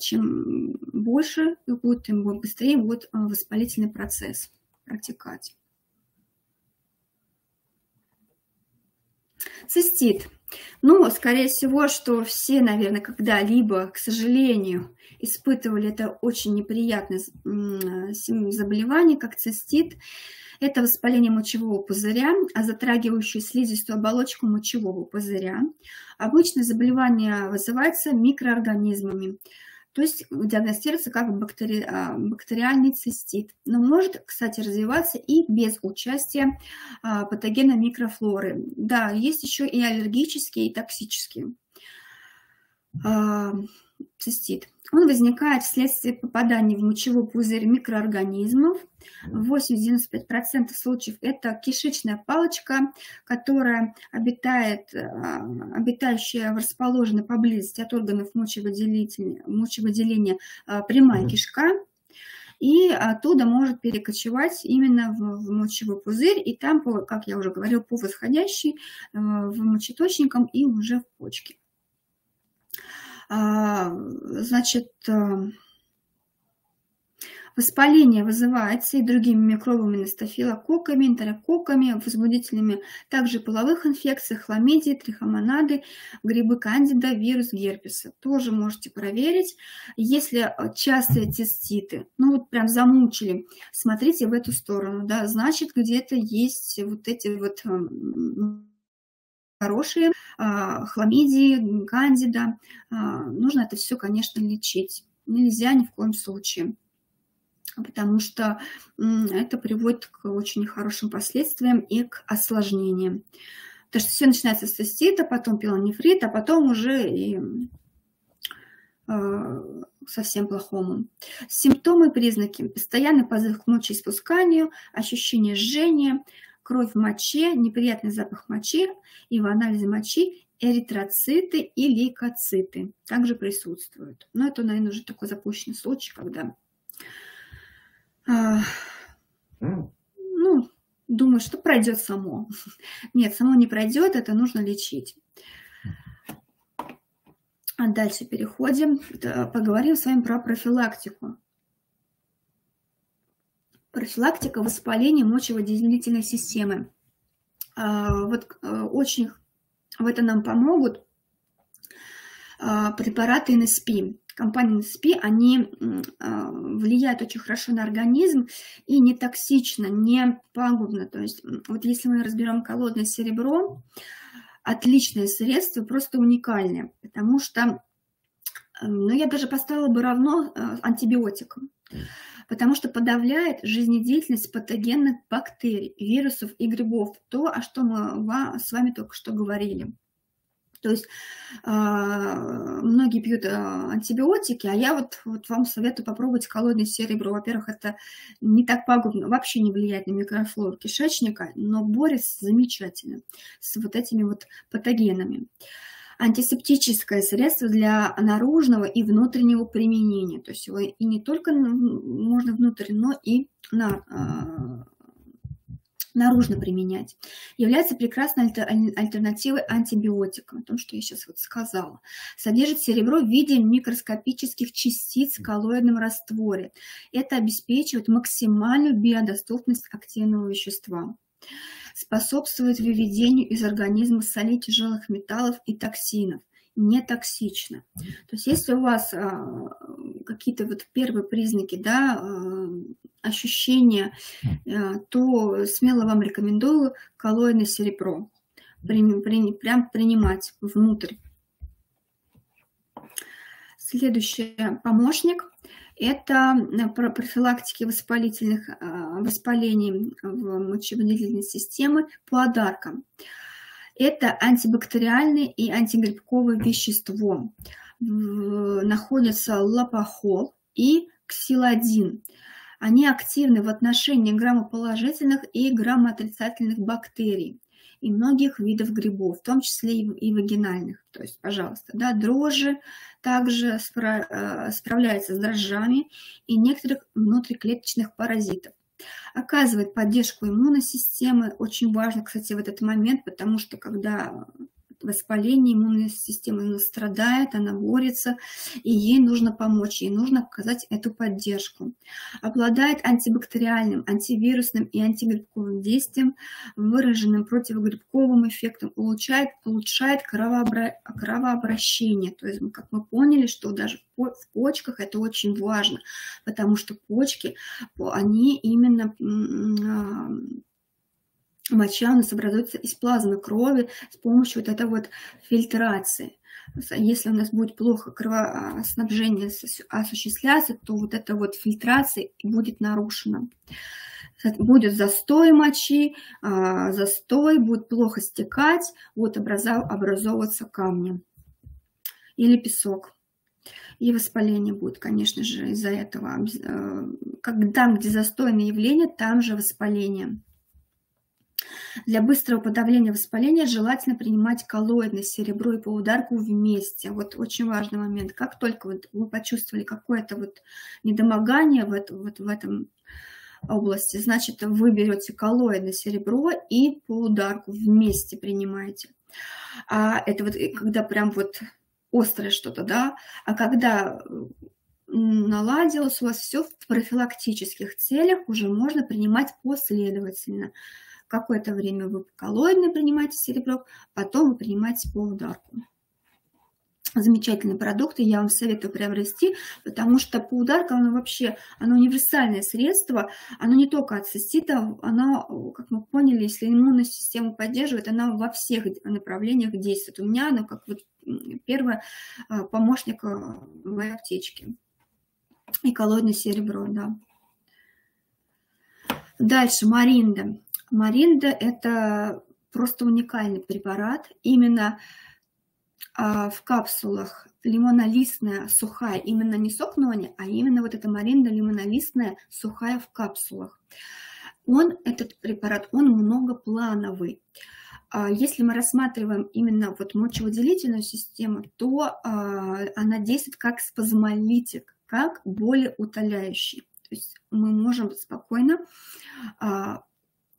чем больше будет, тем быстрее будет воспалительный процесс протекать. Цистит. Ну, скорее всего, что все, наверное, когда-либо, к сожалению, испытывали это очень неприятное заболевание, как цистит. Это воспаление мочевого пузыря, а затрагивающее слизистую оболочку мочевого пузыря. Обычно заболевание вызывается микроорганизмами то есть диагностируется как бактери... А, бактериальный цистит. Но может, кстати, развиваться и без участия а, патогена микрофлоры. Да, есть еще и аллергические, и токсические а, цистит. Он возникает вследствие попадания в мочевой пузырь микроорганизмов. В 80-95% случаев это кишечная палочка, которая обитает, а, обитающая в расположенной поблизости от органов мочевыделения, мочевыделения а, прямая кишка, и оттуда может перекочевать именно в, в мочевой пузырь, и там, как я уже говорила, по восходящей, а, в мочеточникам и уже в почке. А, значит, э, Воспаление вызывается и другими микробами, стафилококками, энтерококками, возбудителями также половых инфекций, хламидии, трихомонады, грибы кандида, вирус герпеса. Тоже можете проверить. Если э, частые циститы, ну вот прям замучили, смотрите в эту сторону, да, значит где-то есть вот эти вот эм, хорошие, а, хламидии, кандида. А, нужно это все, конечно, лечить. Нельзя ни в коем случае потому что это приводит к очень хорошим последствиям и к осложнениям. Потому что все начинается с цистита, потом пилонефрит, а потом уже и э, совсем плохому. Симптомы и признаки. Постоянный позыв к мочеиспусканию, ощущение жжения, кровь в моче, неприятный запах мочи и в анализе мочи эритроциты и лейкоциты также присутствуют. Но это, наверное, уже такой запущенный случай, когда а, ну, думаю, что пройдет само. Нет, само не пройдет, это нужно лечить. А дальше переходим, поговорим с вами про профилактику. Профилактика воспаления мочевыделительной системы. А, вот э, очень в это нам помогут а, препараты НСП. Компании НСП, они а, влияют очень хорошо на организм и не токсично, не пагубно. То есть вот если мы разберем колодное серебро, отличное средство, просто уникальное, потому что, ну, я даже поставила бы равно э, антибиотикам потому что подавляет жизнедеятельность патогенных бактерий, вирусов и грибов. То, о чем мы с вами только что говорили. То есть э, многие пьют э, антибиотики, а я вот, вот вам советую попробовать коллоидное серебро. Во-первых, это не так пагубно, вообще не влияет на микрофлору кишечника, но борется замечательно с вот этими вот патогенами антисептическое средство для наружного и внутреннего применения. То есть его и не только можно внутрь, но и на, а, наружно применять. Является прекрасной альтернативой антибиотикам, о том, что я сейчас вот сказала. Содержит серебро в виде микроскопических частиц в коллоидном растворе. Это обеспечивает максимальную биодоступность активного вещества способствует выведению из организма солей тяжелых металлов и токсинов. Не токсично. То есть если у вас а, какие-то вот первые признаки, да, а, ощущения, а, то смело вам рекомендую коллоидное серебро. При, прям принимать внутрь. Следующий помощник это э, про профилактики воспалительных а, воспалений в мочевыделительной системы подаркам. Это антибактериальное и антигрибковое вещество. Находятся лапохол и ксиладин. Они активны в отношении граммоположительных и граммоотрицательных бактерий. И многих видов грибов, в том числе и вагинальных. То есть, пожалуйста, да, дрожжи также спра э, справляются с дрожжами и некоторых внутриклеточных паразитов. Оказывает поддержку иммунной системы. Очень важно, кстати, в этот момент, потому что когда воспаление, иммунная система она страдает, она борется, и ей нужно помочь, ей нужно оказать эту поддержку. Обладает антибактериальным, антивирусным и антигрибковым действием, выраженным противогрибковым эффектом, улучшает, улучшает кровообра... кровообращение. То есть, как мы поняли, что даже в почках это очень важно, потому что почки, они именно моча у нас образуется из плазмы крови с помощью вот этой вот фильтрации. Если у нас будет плохо кровоснабжение осуществляться, то вот эта вот фильтрация будет нарушена. Будет застой мочи, а, застой, будет плохо стекать, будет образовываться камни или песок. И воспаление будет, конечно же, из-за этого. Э, когда где застойное явление, там же воспаление. Для быстрого подавления воспаления желательно принимать коллоидное серебро и поударку вместе. Вот очень важный момент. Как только вот вы почувствовали какое-то вот недомогание в, вот в этом области, значит, вы берете коллоидное серебро и поударку вместе принимаете. А это вот когда прям вот острое что-то, да, а когда наладилось у вас все в профилактических целях, уже можно принимать последовательно какое-то время вы коллоидно принимаете серебро, потом вы принимаете по ударку. Замечательные продукты, я вам советую приобрести, потому что по ударку оно вообще, оно универсальное средство, оно не только от цистита, оно, как мы поняли, если иммунную систему поддерживает, она во всех направлениях действует. У меня оно как вот первый а, помощник а, в моей аптечке. И коллоидное серебро, да. Дальше, Маринда. Маринда – это просто уникальный препарат. Именно а, в капсулах лимонолистная сухая, именно не сок нони, а именно вот эта маринда лимонолистная сухая в капсулах. Он, этот препарат, он многоплановый. А, если мы рассматриваем именно вот мочевыделительную систему, то а, она действует как спазмолитик, как болеутоляющий. То есть мы можем спокойно а,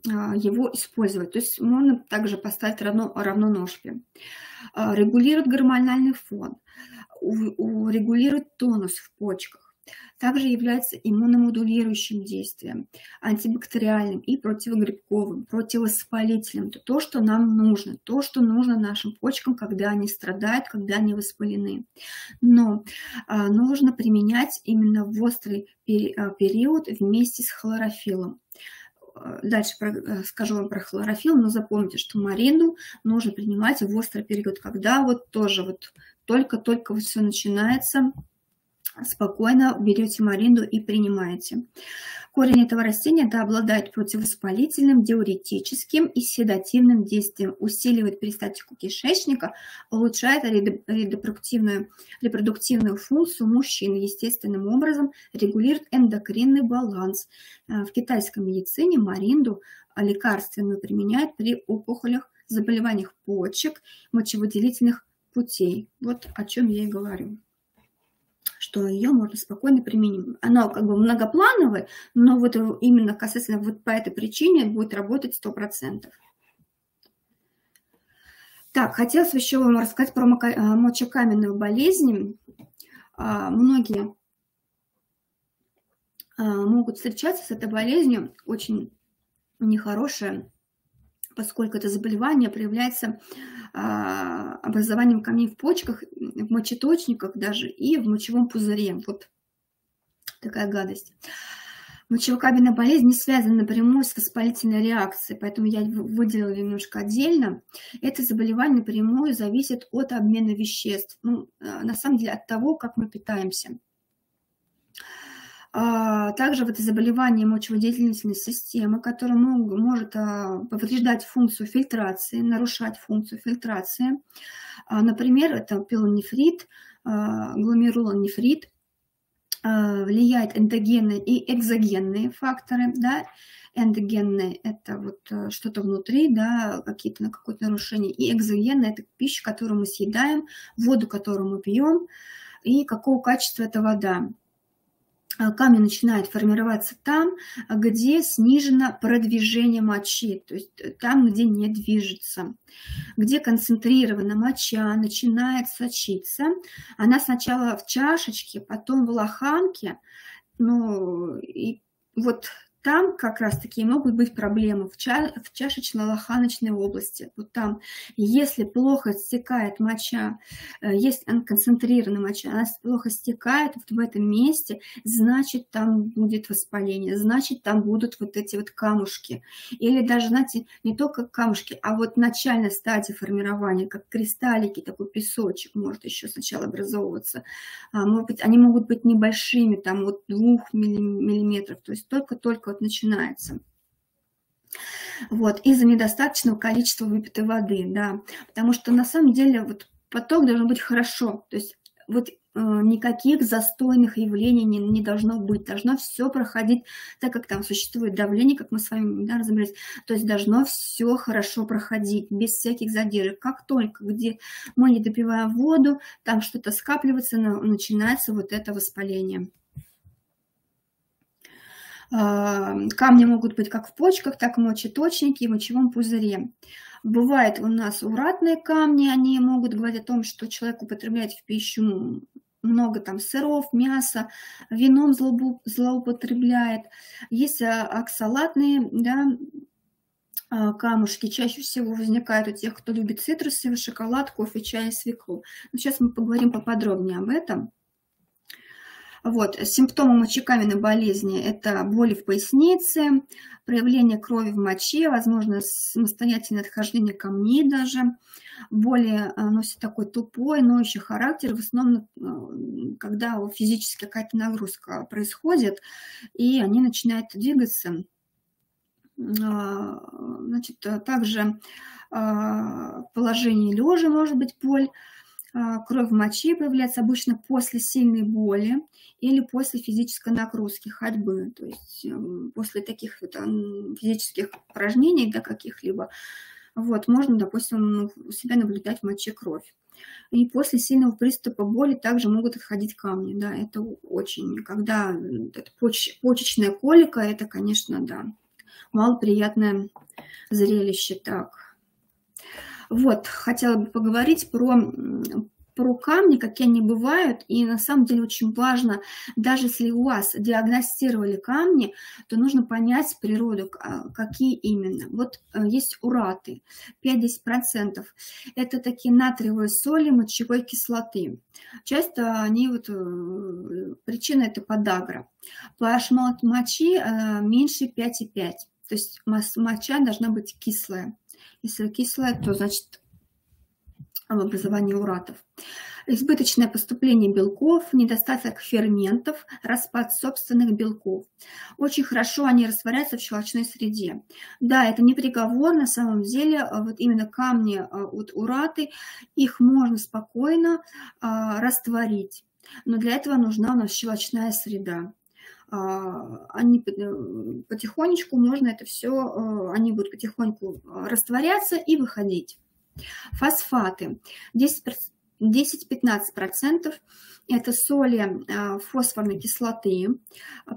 его использовать. То есть можно также поставить равно, равно ножке. А, регулирует гормональный фон, регулирует тонус в почках. Также является иммуномодулирующим действием, антибактериальным и противогрибковым, противовоспалительным. Это то, что нам нужно, то, что нужно нашим почкам, когда они страдают, когда они воспалены. Но а, нужно применять именно в острый период вместе с хлорофилом. Э, дальше э, скажу вам про хлорофилл, но запомните, что марину нужно принимать в острый период, когда вот тоже вот только-только все начинается, спокойно берете маринду и принимаете. Корень этого растения да, обладает противовоспалительным, диуретическим и седативным действием, усиливает перистатику кишечника, улучшает репродуктивную, функцию мужчин, естественным образом регулирует эндокринный баланс. Э, в китайской медицине маринду лекарственную применяют при опухолях, заболеваниях почек, мочевыделительных путей. Вот о чем я и говорю что ее можно спокойно применить. Она как бы многоплановая, но вот именно касательно вот по этой причине будет работать 100%. Так, хотелось еще вам рассказать про э, мочекаменную болезнь. А, многие а, могут встречаться с этой болезнью, очень нехорошая поскольку это заболевание проявляется образованием камней в почках, в мочеточниках даже и в мочевом пузыре. Вот такая гадость. Мочевокабельная болезнь не связана напрямую с воспалительной реакцией, поэтому я выделила немножко отдельно. Это заболевание напрямую зависит от обмена веществ. Ну, а, на самом деле от того, как мы питаемся. А, также вот заболевание мочевыделительной системы, которое может а, повреждать функцию фильтрации, нарушать функцию фильтрации. А, например, это пилонефрит, гломерулонефрит, влияет эндогенные и экзогенные факторы, да, эндогенные – это вот э, что-то внутри, да, какие-то на какое-то нарушение, и экзогенные – это пища, которую мы съедаем, воду, которую мы пьем, и какого качества эта вода. А, камни начинают формироваться там, где снижено продвижение мочи, то есть э, там, где не движется, где концентрирована моча, начинает сочиться. Она сначала в чашечке, потом в лоханке, ну и вот там как раз-таки могут быть проблемы в, ча в чашечно-лоханочной области. Вот там, если плохо стекает моча, э, есть концентрированная моча, она плохо стекает вот в этом месте, значит, там будет воспаление, значит, там будут вот эти вот камушки. Или даже, знаете, не только камушки, а вот начальная стадия формирования, как кристаллики, такой песочек может еще сначала образовываться. А, может быть, они могут быть небольшими, там вот двух миллиметров, то есть только-только вот начинается. Вот, из-за недостаточного количества выпитой воды, да, потому что на самом деле вот поток должен быть хорошо, то есть вот э, никаких застойных явлений не, не должно быть, должно все проходить так, как там существует давление, как мы с вами да, разобрались, то есть должно все хорошо проходить, без всяких задержек. Как только где мы не допиваем воду, там что-то скапливается, начинается вот это воспаление. Камни могут быть как в почках, так и мочеточнике и мочевом пузыре. Бывает у нас уратные камни, они могут говорить о том, что человек употребляет в пищу много там сыров, мяса, вином злоупотребляет. Есть а, оксалатные да, а, камушки, чаще всего возникают у тех, кто любит цитрусовый шоколад, кофе, чай, свеклу. Но сейчас мы поговорим поподробнее об этом. Вот. Симптомы мочекаменной болезни – это боли в пояснице, проявление крови в моче, возможно, самостоятельное отхождение камней даже. Боли э, носят такой тупой, ноющий характер, в основном, э, когда физически какая-то нагрузка происходит, и они начинают двигаться. А, значит, также а, в положении лежа может быть боль, кровь в моче появляется обычно после сильной боли или после физической нагрузки, ходьбы. То есть эм, после таких вот физических упражнений, да, каких-либо, вот, можно, допустим, ну, у себя наблюдать в моче кровь. И после сильного приступа боли также могут отходить камни. Да, это очень, когда это поч, почечная колика, это, конечно, да, малоприятное зрелище. Так, вот, хотела бы поговорить про, про камни, какие они бывают. И на самом деле очень важно, даже если у вас диагностировали камни, то нужно понять природу, а, какие именно. Вот э, есть ураты, 5-10%. Это такие натриевые соли мочевой кислоты. Часто они вот, э, причина это подагра. pH мочи э, меньше 5,5. То есть моча должна быть кислая. Если кислое, то значит в образовании уратов. Избыточное поступление белков, недостаток ферментов, распад собственных белков. Очень хорошо они растворяются в щелочной среде. Да, это не приговор, на самом деле, а вот именно камни а, вот ураты, их можно спокойно а, растворить. Но для этого нужна у нас щелочная среда. А, они э, потихонечку можно это все, э, они будут потихоньку э, растворяться и выходить. Фосфаты. 10-15% это соли фосфорной кислоты,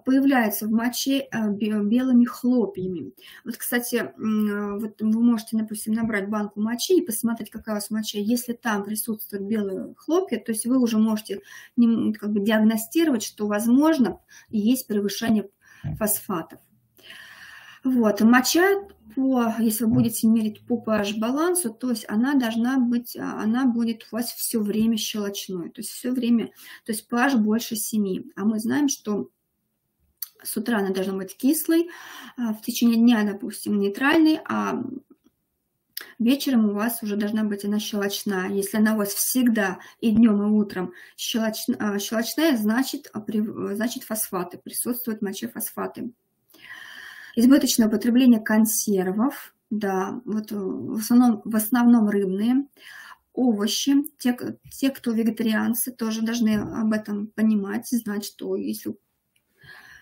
появляются в моче белыми хлопьями. Вот, кстати, вот вы можете, допустим, набрать банку мочи и посмотреть, какая у вас моча. Если там присутствуют белые хлопья, то есть вы уже можете как бы диагностировать, что, возможно, есть превышение фосфатов. Вот, моча, по, если вы будете мерить по pH-балансу, то есть она должна быть, а, она будет у вас все время щелочной, то есть все время, то есть pH больше 7. А мы знаем, что с утра она должна быть кислой, а в течение дня, допустим, нейтральной, а вечером у вас уже должна быть она щелочная. Если она у вас всегда и днем, и утром щелочная, щелочная значит, значит фосфаты, присутствуют в моче фосфаты избыточное употребление консервов, да, вот э, в основном, в основном рыбные, овощи. Те, те, кто вегетарианцы, тоже должны об этом понимать, знать, что если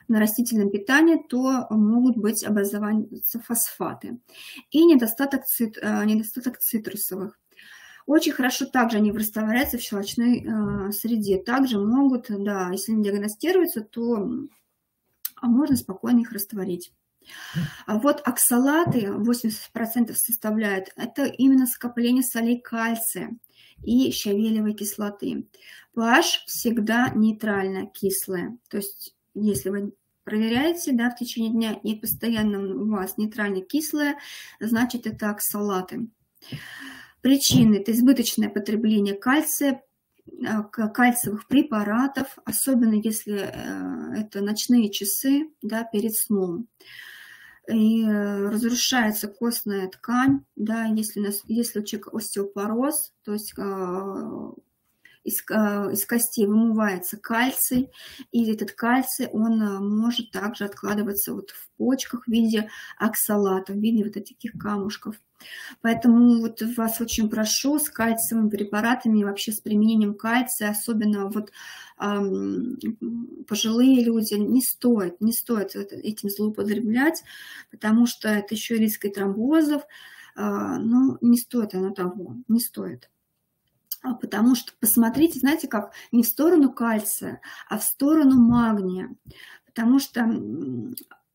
на растительном питании, то могут быть образоваться фосфаты. И недостаток, цит, э, недостаток цитрусовых. Очень хорошо также они растворяются в щелочной э, среде. Также могут, да, если не диагностируются, то можно спокойно их растворить. А вот оксалаты 80% составляют, это именно скопление солей кальция и щавелевой кислоты. pH всегда нейтрально кислая. То есть, если вы проверяете да, в течение дня и постоянно у вас нейтрально кислое, значит это оксалаты. Причины – это избыточное потребление кальция, э, кальциевых препаратов, особенно если э, это ночные часы да, перед сном. И э, разрушается костная ткань, да, если, если у человека остеопороз, то есть из, из костей вымывается кальций, и этот кальций, он может также откладываться вот в почках в виде оксалата, в виде вот таких камушков. Поэтому вот вас очень прошу с кальциевыми препаратами и вообще с применением кальция, особенно вот эм, пожилые люди, не стоит, не стоит этим злоупотреблять, потому что это еще риск и тромбозов, э, ну, не стоит оно того, не стоит. А потому что, посмотрите, знаете как, не в сторону кальция, а в сторону магния. Потому что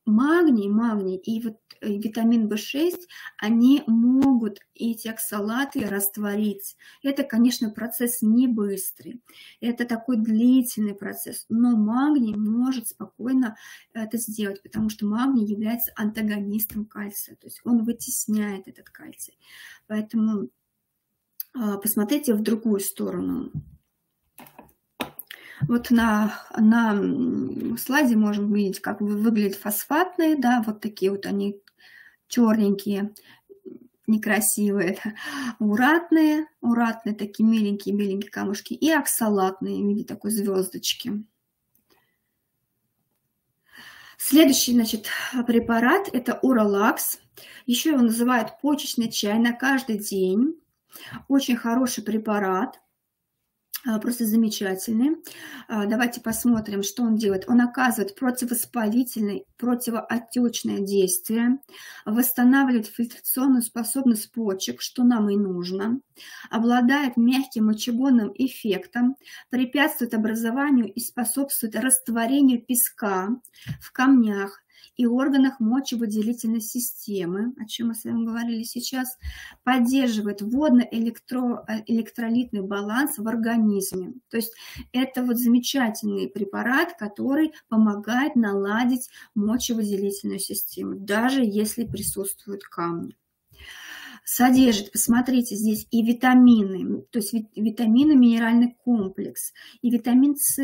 магний, магний и вот э, витамин В6, они могут эти оксалаты растворить. Это, конечно, процесс не быстрый, это такой длительный процесс, но магний может спокойно это сделать, потому что магний является антагонистом кальция, то есть он вытесняет этот кальций. Поэтому посмотрите в другую сторону. Вот на, на слайде можем видеть, как выглядят фосфатные, да, вот такие вот они черненькие, некрасивые, уратные, уратные такие миленькие, миленькие камушки, и оксалатные в виде такой звездочки. Следующий, значит, препарат – это уралакс. Еще его называют почечный чай на каждый день. Очень хороший препарат – а, просто замечательный. А, давайте посмотрим, что он делает. Он оказывает противовоспалительное, противоотечное действие, восстанавливает фильтрационную способность почек, что нам и нужно, обладает мягким мочегонным эффектом, препятствует образованию и способствует растворению песка в камнях, и органах мочевыделительной системы, о чем мы с вами говорили сейчас, поддерживает водно-электролитный баланс в организме. То есть это вот замечательный препарат, который помогает наладить мочевыделительную систему, даже если присутствуют камни содержит, посмотрите, здесь и витамины, то есть витамины, минеральный комплекс, и витамин С,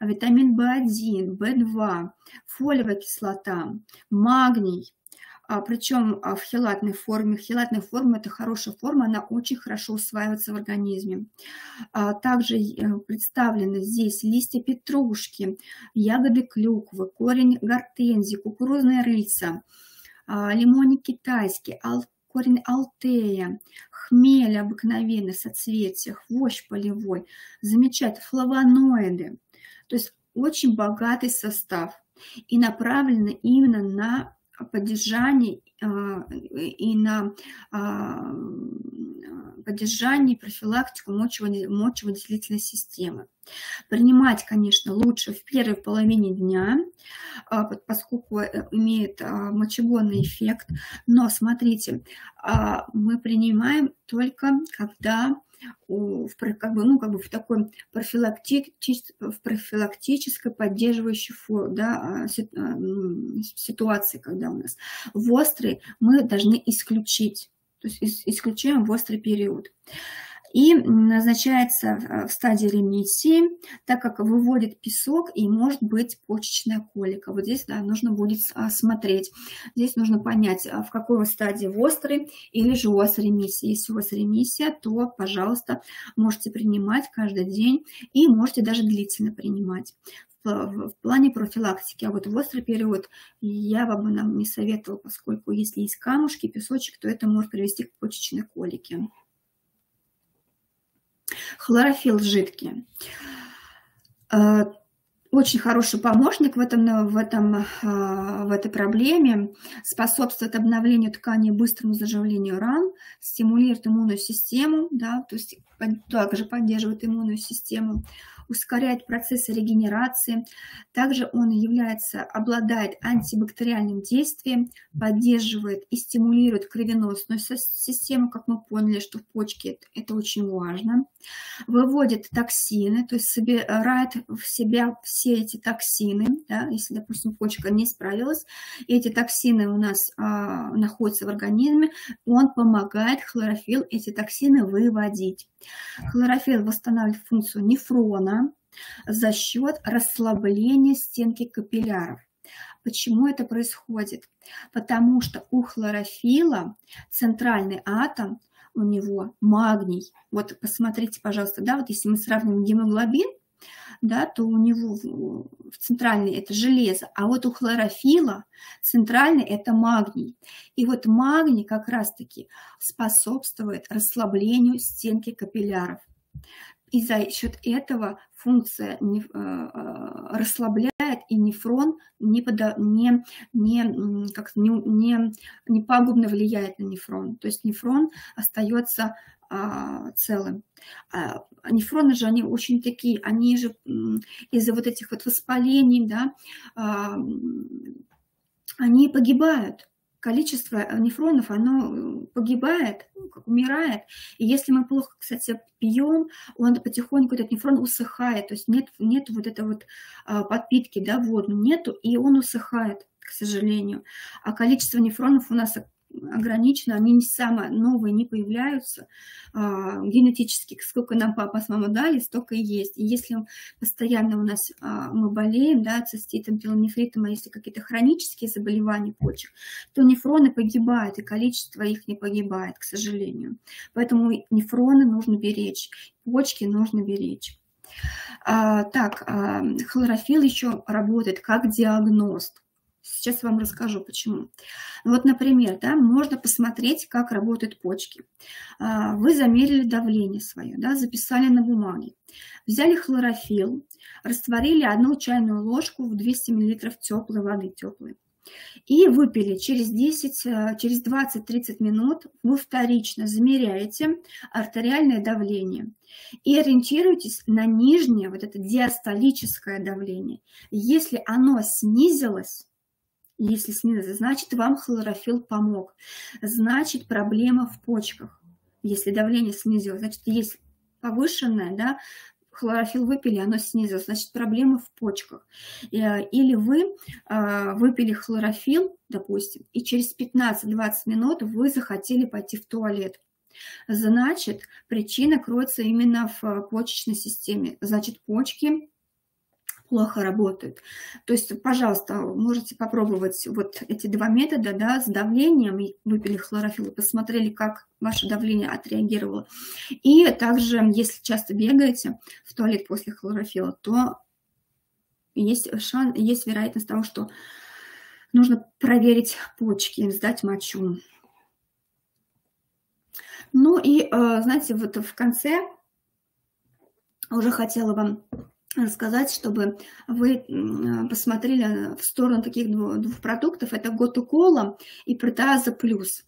витамин В1, В2, фолиевая кислота, магний, а, причем а, в хелатной форме. Хелатная форма – это хорошая форма, она очень хорошо усваивается в организме. А, также представлены здесь листья петрушки, ягоды клюквы, корень гортензии, кукурузная рыльца, лимоник китайский, корень алтея, хмель обыкновенный, соцветия, хвощ полевой, замечательно, флавоноиды. То есть очень богатый состав и направлены именно на поддержание а, и на а, поддержание и профилактику мочевыделительной системы. Принимать, конечно, лучше в первой половине дня, а, поскольку э, имеет мочегонный эффект. Но смотрите, мы принимаем только когда в, как бы, ну, как бы в такой профилактич, в профилактической поддерживающей форме, да, а, а, ситуации, когда у нас в острый, мы должны исключить, то есть исключаем в острый период и назначается э, в стадии ремиссии, так как выводит песок и может быть почечная колика. Вот здесь да, нужно будет а, смотреть. Здесь нужно понять, а, в какой стадии в острой или же у вас ремиссия. Если у вас ремиссия, то, пожалуйста, можете принимать каждый день и можете даже длительно принимать в плане профилактики. А вот в острый период я бы нам не советовала, поскольку если есть камушки, песочек, то это может привести к почечной колике. Хлорофилл жидкий. Э, очень хороший помощник в, этом, в, этом, э, в этой проблеме, способствует обновлению ткани и быстрому заживлению ран, стимулирует иммунную систему, да, то есть также поддерживает иммунную систему, ускоряет процессы регенерации. Также он является, обладает антибактериальным действием, поддерживает и стимулирует кровеносную систему, как мы поняли, что в почке это, очень важно. Выводит токсины, то есть собирает в себя все эти токсины, да, если, допустим, почка не справилась, эти токсины у нас а, находятся в организме, он помогает хлорофилл эти токсины выводить. Хлорофилл восстанавливает функцию нефрона за счет расслабления стенки капилляров. Почему это происходит? Потому что у хлорофила центральный атом, у него магний. Вот посмотрите, пожалуйста, да, вот если мы сравним гемоглобин, да, то у него в центральный это железо, а вот у хлорофила центральный это магний. И вот магний как раз-таки способствует расслаблению стенки капилляров. И за счет этого функция э, э, расслабляет, и нефрон не, пода, не, не, как, не, не, не пагубно влияет на нефрон. То есть нефрон остается а, целым. А, нефроны же, они очень такие, они же из-за вот этих вот воспалений, да, а, они погибают. Количество нефронов, оно погибает, ну, умирает. И если мы плохо, кстати, пьем, он потихоньку, этот нефрон усыхает. То есть нет, нет вот этой вот а, подпитки, да, водной нету, и он усыхает к сожалению. А количество нефронов у нас ограничено, они не самые новые не появляются а, генетически, сколько нам папа с мамой дали, столько и есть. И если постоянно у нас а, мы болеем, да, циститом, пилонефритом, а если какие-то хронические заболевания почек, то нефроны погибают, и количество их не погибает, к сожалению. Поэтому нефроны нужно беречь, почки нужно беречь. А, так, а, хлорофилл еще работает как диагност. Сейчас вам расскажу, почему. Вот, например, да, можно посмотреть, как работают почки. А, вы замерили давление свое, да, записали на бумаге. Взяли хлорофилл, растворили одну чайную ложку в 200 мл теплой воды, теплой. И выпили через 10, э, через 20-30 минут вы вторично замеряете артериальное давление и ориентируйтесь на нижнее, вот это диастолическое давление. Если оно снизилось, если снизу, значит, вам хлорофилл помог. Значит, проблема в почках. Если давление снизилось, значит, есть повышенное, да, хлорофилл выпили, оно снизилось, значит, проблема в почках. Э, или вы а, выпили хлорофилл, допустим, и через 15-20 минут вы захотели пойти в туалет. Значит, причина кроется именно в почечной системе. Значит, почки плохо работают. То есть, пожалуйста, можете попробовать вот эти два метода, да, с давлением, выпили хлорофилл и посмотрели, как ваше давление отреагировало. И также, если часто бегаете в туалет после хлорофилла, то есть, шанс, есть вероятность того, что нужно проверить почки, сдать мочу. Ну и, э, знаете, вот в конце уже хотела вам рассказать, чтобы вы посмотрели в сторону таких двух продуктов. Это Готукола и Протеаза Плюс.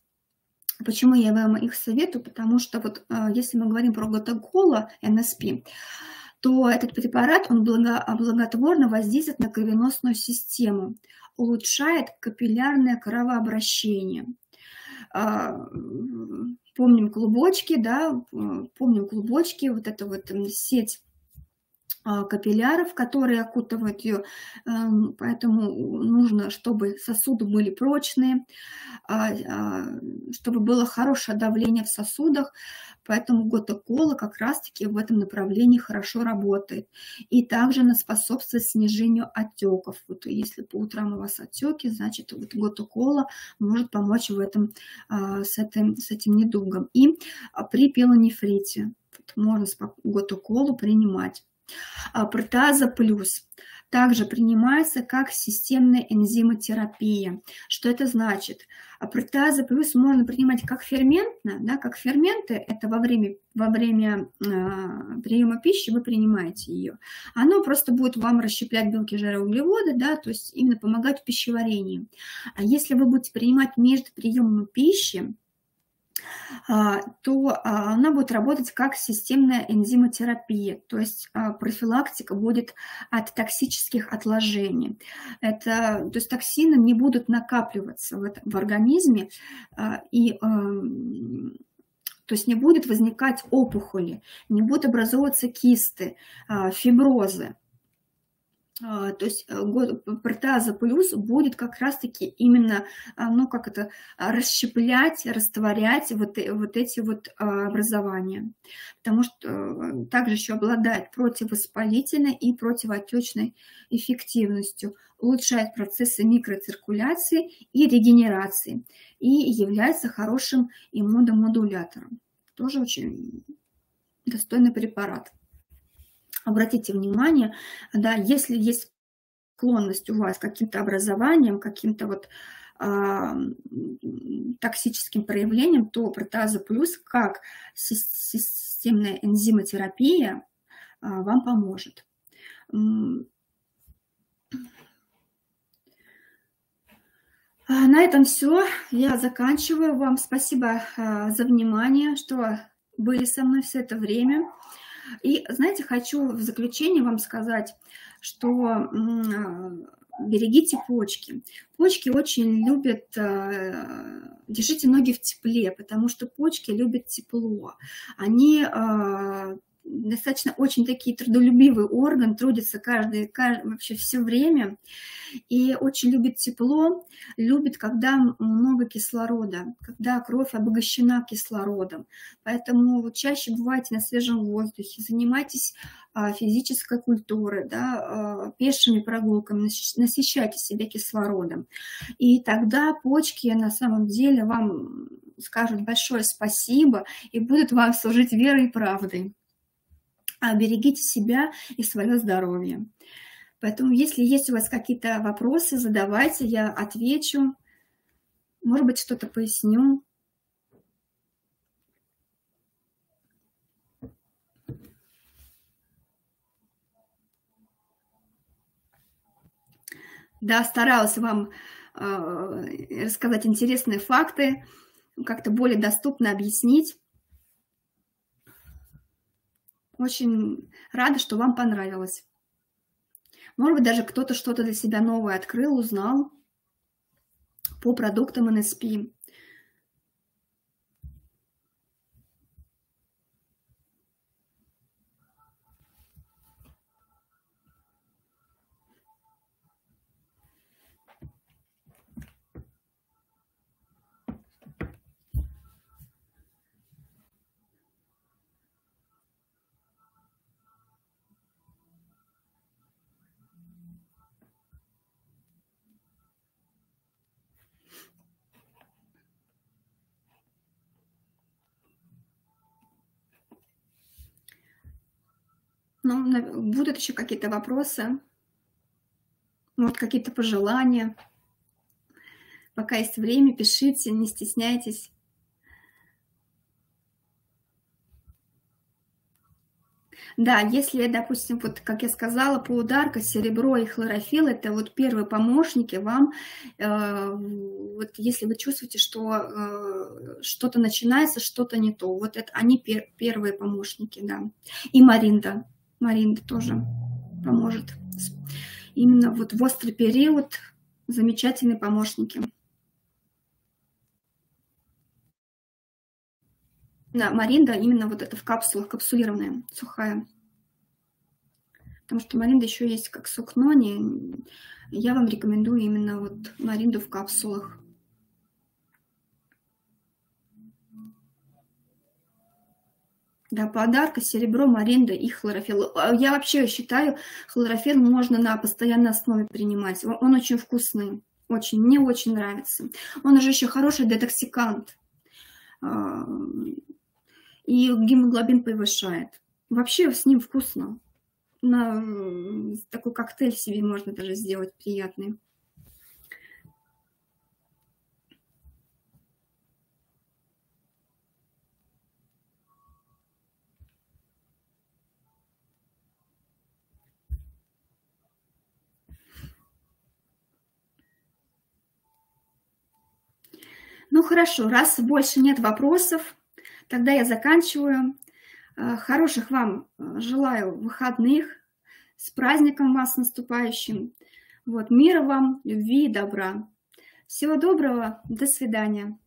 Почему я вам их советую? Потому что вот а, если мы говорим про Готукола, НСП, то этот препарат, он благотворно воздействует на кровеносную систему, улучшает капиллярное кровообращение. А, помним клубочки, да, помним клубочки, вот эта вот сеть капилляров, которые окутывают ее, эм, поэтому нужно, чтобы сосуды были прочные, а, а, чтобы было хорошее давление в сосудах, поэтому готокола как раз-таки в этом направлении хорошо работает. И также она способствует снижению отеков. Вот если по утрам у вас отеки, значит вот готокола может помочь в этом, с, этим, с этим недугом. И при пилонефрите можно готоколу принимать. А, протаза плюс. также принимается как системная энзимотерапия. Что это значит? А протеаза плюс можно принимать как ферментно, да, как ферменты, это во время, во время э, приема пищи вы принимаете ее. Оно просто будет вам расщеплять белки, жиры, углеводы, да, то есть именно помогать в пищеварении. А если вы будете принимать между приемом пищи, то а, она будет работать как системная энзимотерапия, то есть а, профилактика будет от токсических отложений. Это, то есть токсины не будут накапливаться в, в организме и эм, то есть не будет возникать опухоли, не будут образовываться кисты, фиброзы. А, то есть э, протеаза плюс будет как раз-таки именно, а, ну как это, расщеплять, растворять вот, э, вот эти вот а, образования. Потому что э, также еще обладает противовоспалительной и противоотечной эффективностью, улучшает процессы микроциркуляции и регенерации и является хорошим иммуномодулятором. Тоже очень достойный препарат обратите внимание, да, если есть склонность у вас к каким-то образованиям, каким-то вот э, токсическим проявлениям, то протаза плюс как системная энзимотерапия э, вам поможет. На этом все. Я заканчиваю. Вам спасибо за внимание, что были со мной все это время. И, знаете, хочу в заключение вам сказать, что берегите почки. Почки очень любят, э, держите ноги в тепле, потому что почки любят тепло. Они э, достаточно очень такие трудолюбивый орган, трудится каждый, каждый вообще все время и очень любит тепло, любит, когда много кислорода, когда кровь обогащена кислородом. Поэтому чаще бывайте на свежем воздухе, занимайтесь а, физической культурой, да, а, пешими прогулками, насыщайте себя кислородом. И тогда почки на самом деле вам скажут большое спасибо и будут вам служить верой и правдой. А берегите себя и свое здоровье. Поэтому, если есть у вас какие-то вопросы, задавайте, я отвечу. Может быть, что-то поясню. Да, старалась вам э, рассказать интересные факты, как-то более доступно объяснить. Очень рада, что вам понравилось. Может быть, даже кто-то что-то для себя новое открыл, узнал по продуктам НСП. Ну, будут еще какие-то вопросы, может, какие-то пожелания. Пока есть время, пишите, не стесняйтесь. Да, если, допустим, вот как я сказала, по ударка серебро и хлорофилл, это вот первые помощники вам, э, вот если вы чувствуете, что э, что-то начинается, что-то не то, вот это они пер, первые помощники, да. И Маринда. Маринда тоже поможет. Именно вот в острый период замечательные помощники. Да, Маринда именно вот это в капсулах, капсулированная, сухая. Потому что Маринда еще есть как сукно, не, я вам рекомендую именно вот Маринду в капсулах. Да, подарка, серебро, маринда и хлорофилл. А я вообще считаю, хлорофилл можно на постоянной основе принимать. Он очень вкусный, очень, мне очень нравится. Он же еще хороший детоксикант. А, и гемоглобин повышает. Вообще с ним вкусно. на такой коктейль себе можно даже сделать приятный. Ну хорошо, раз больше нет вопросов, тогда я заканчиваю. Э, хороших вам э, желаю выходных. С праздником вас наступающим. Вот, мира вам, любви и добра. Всего доброго, до свидания.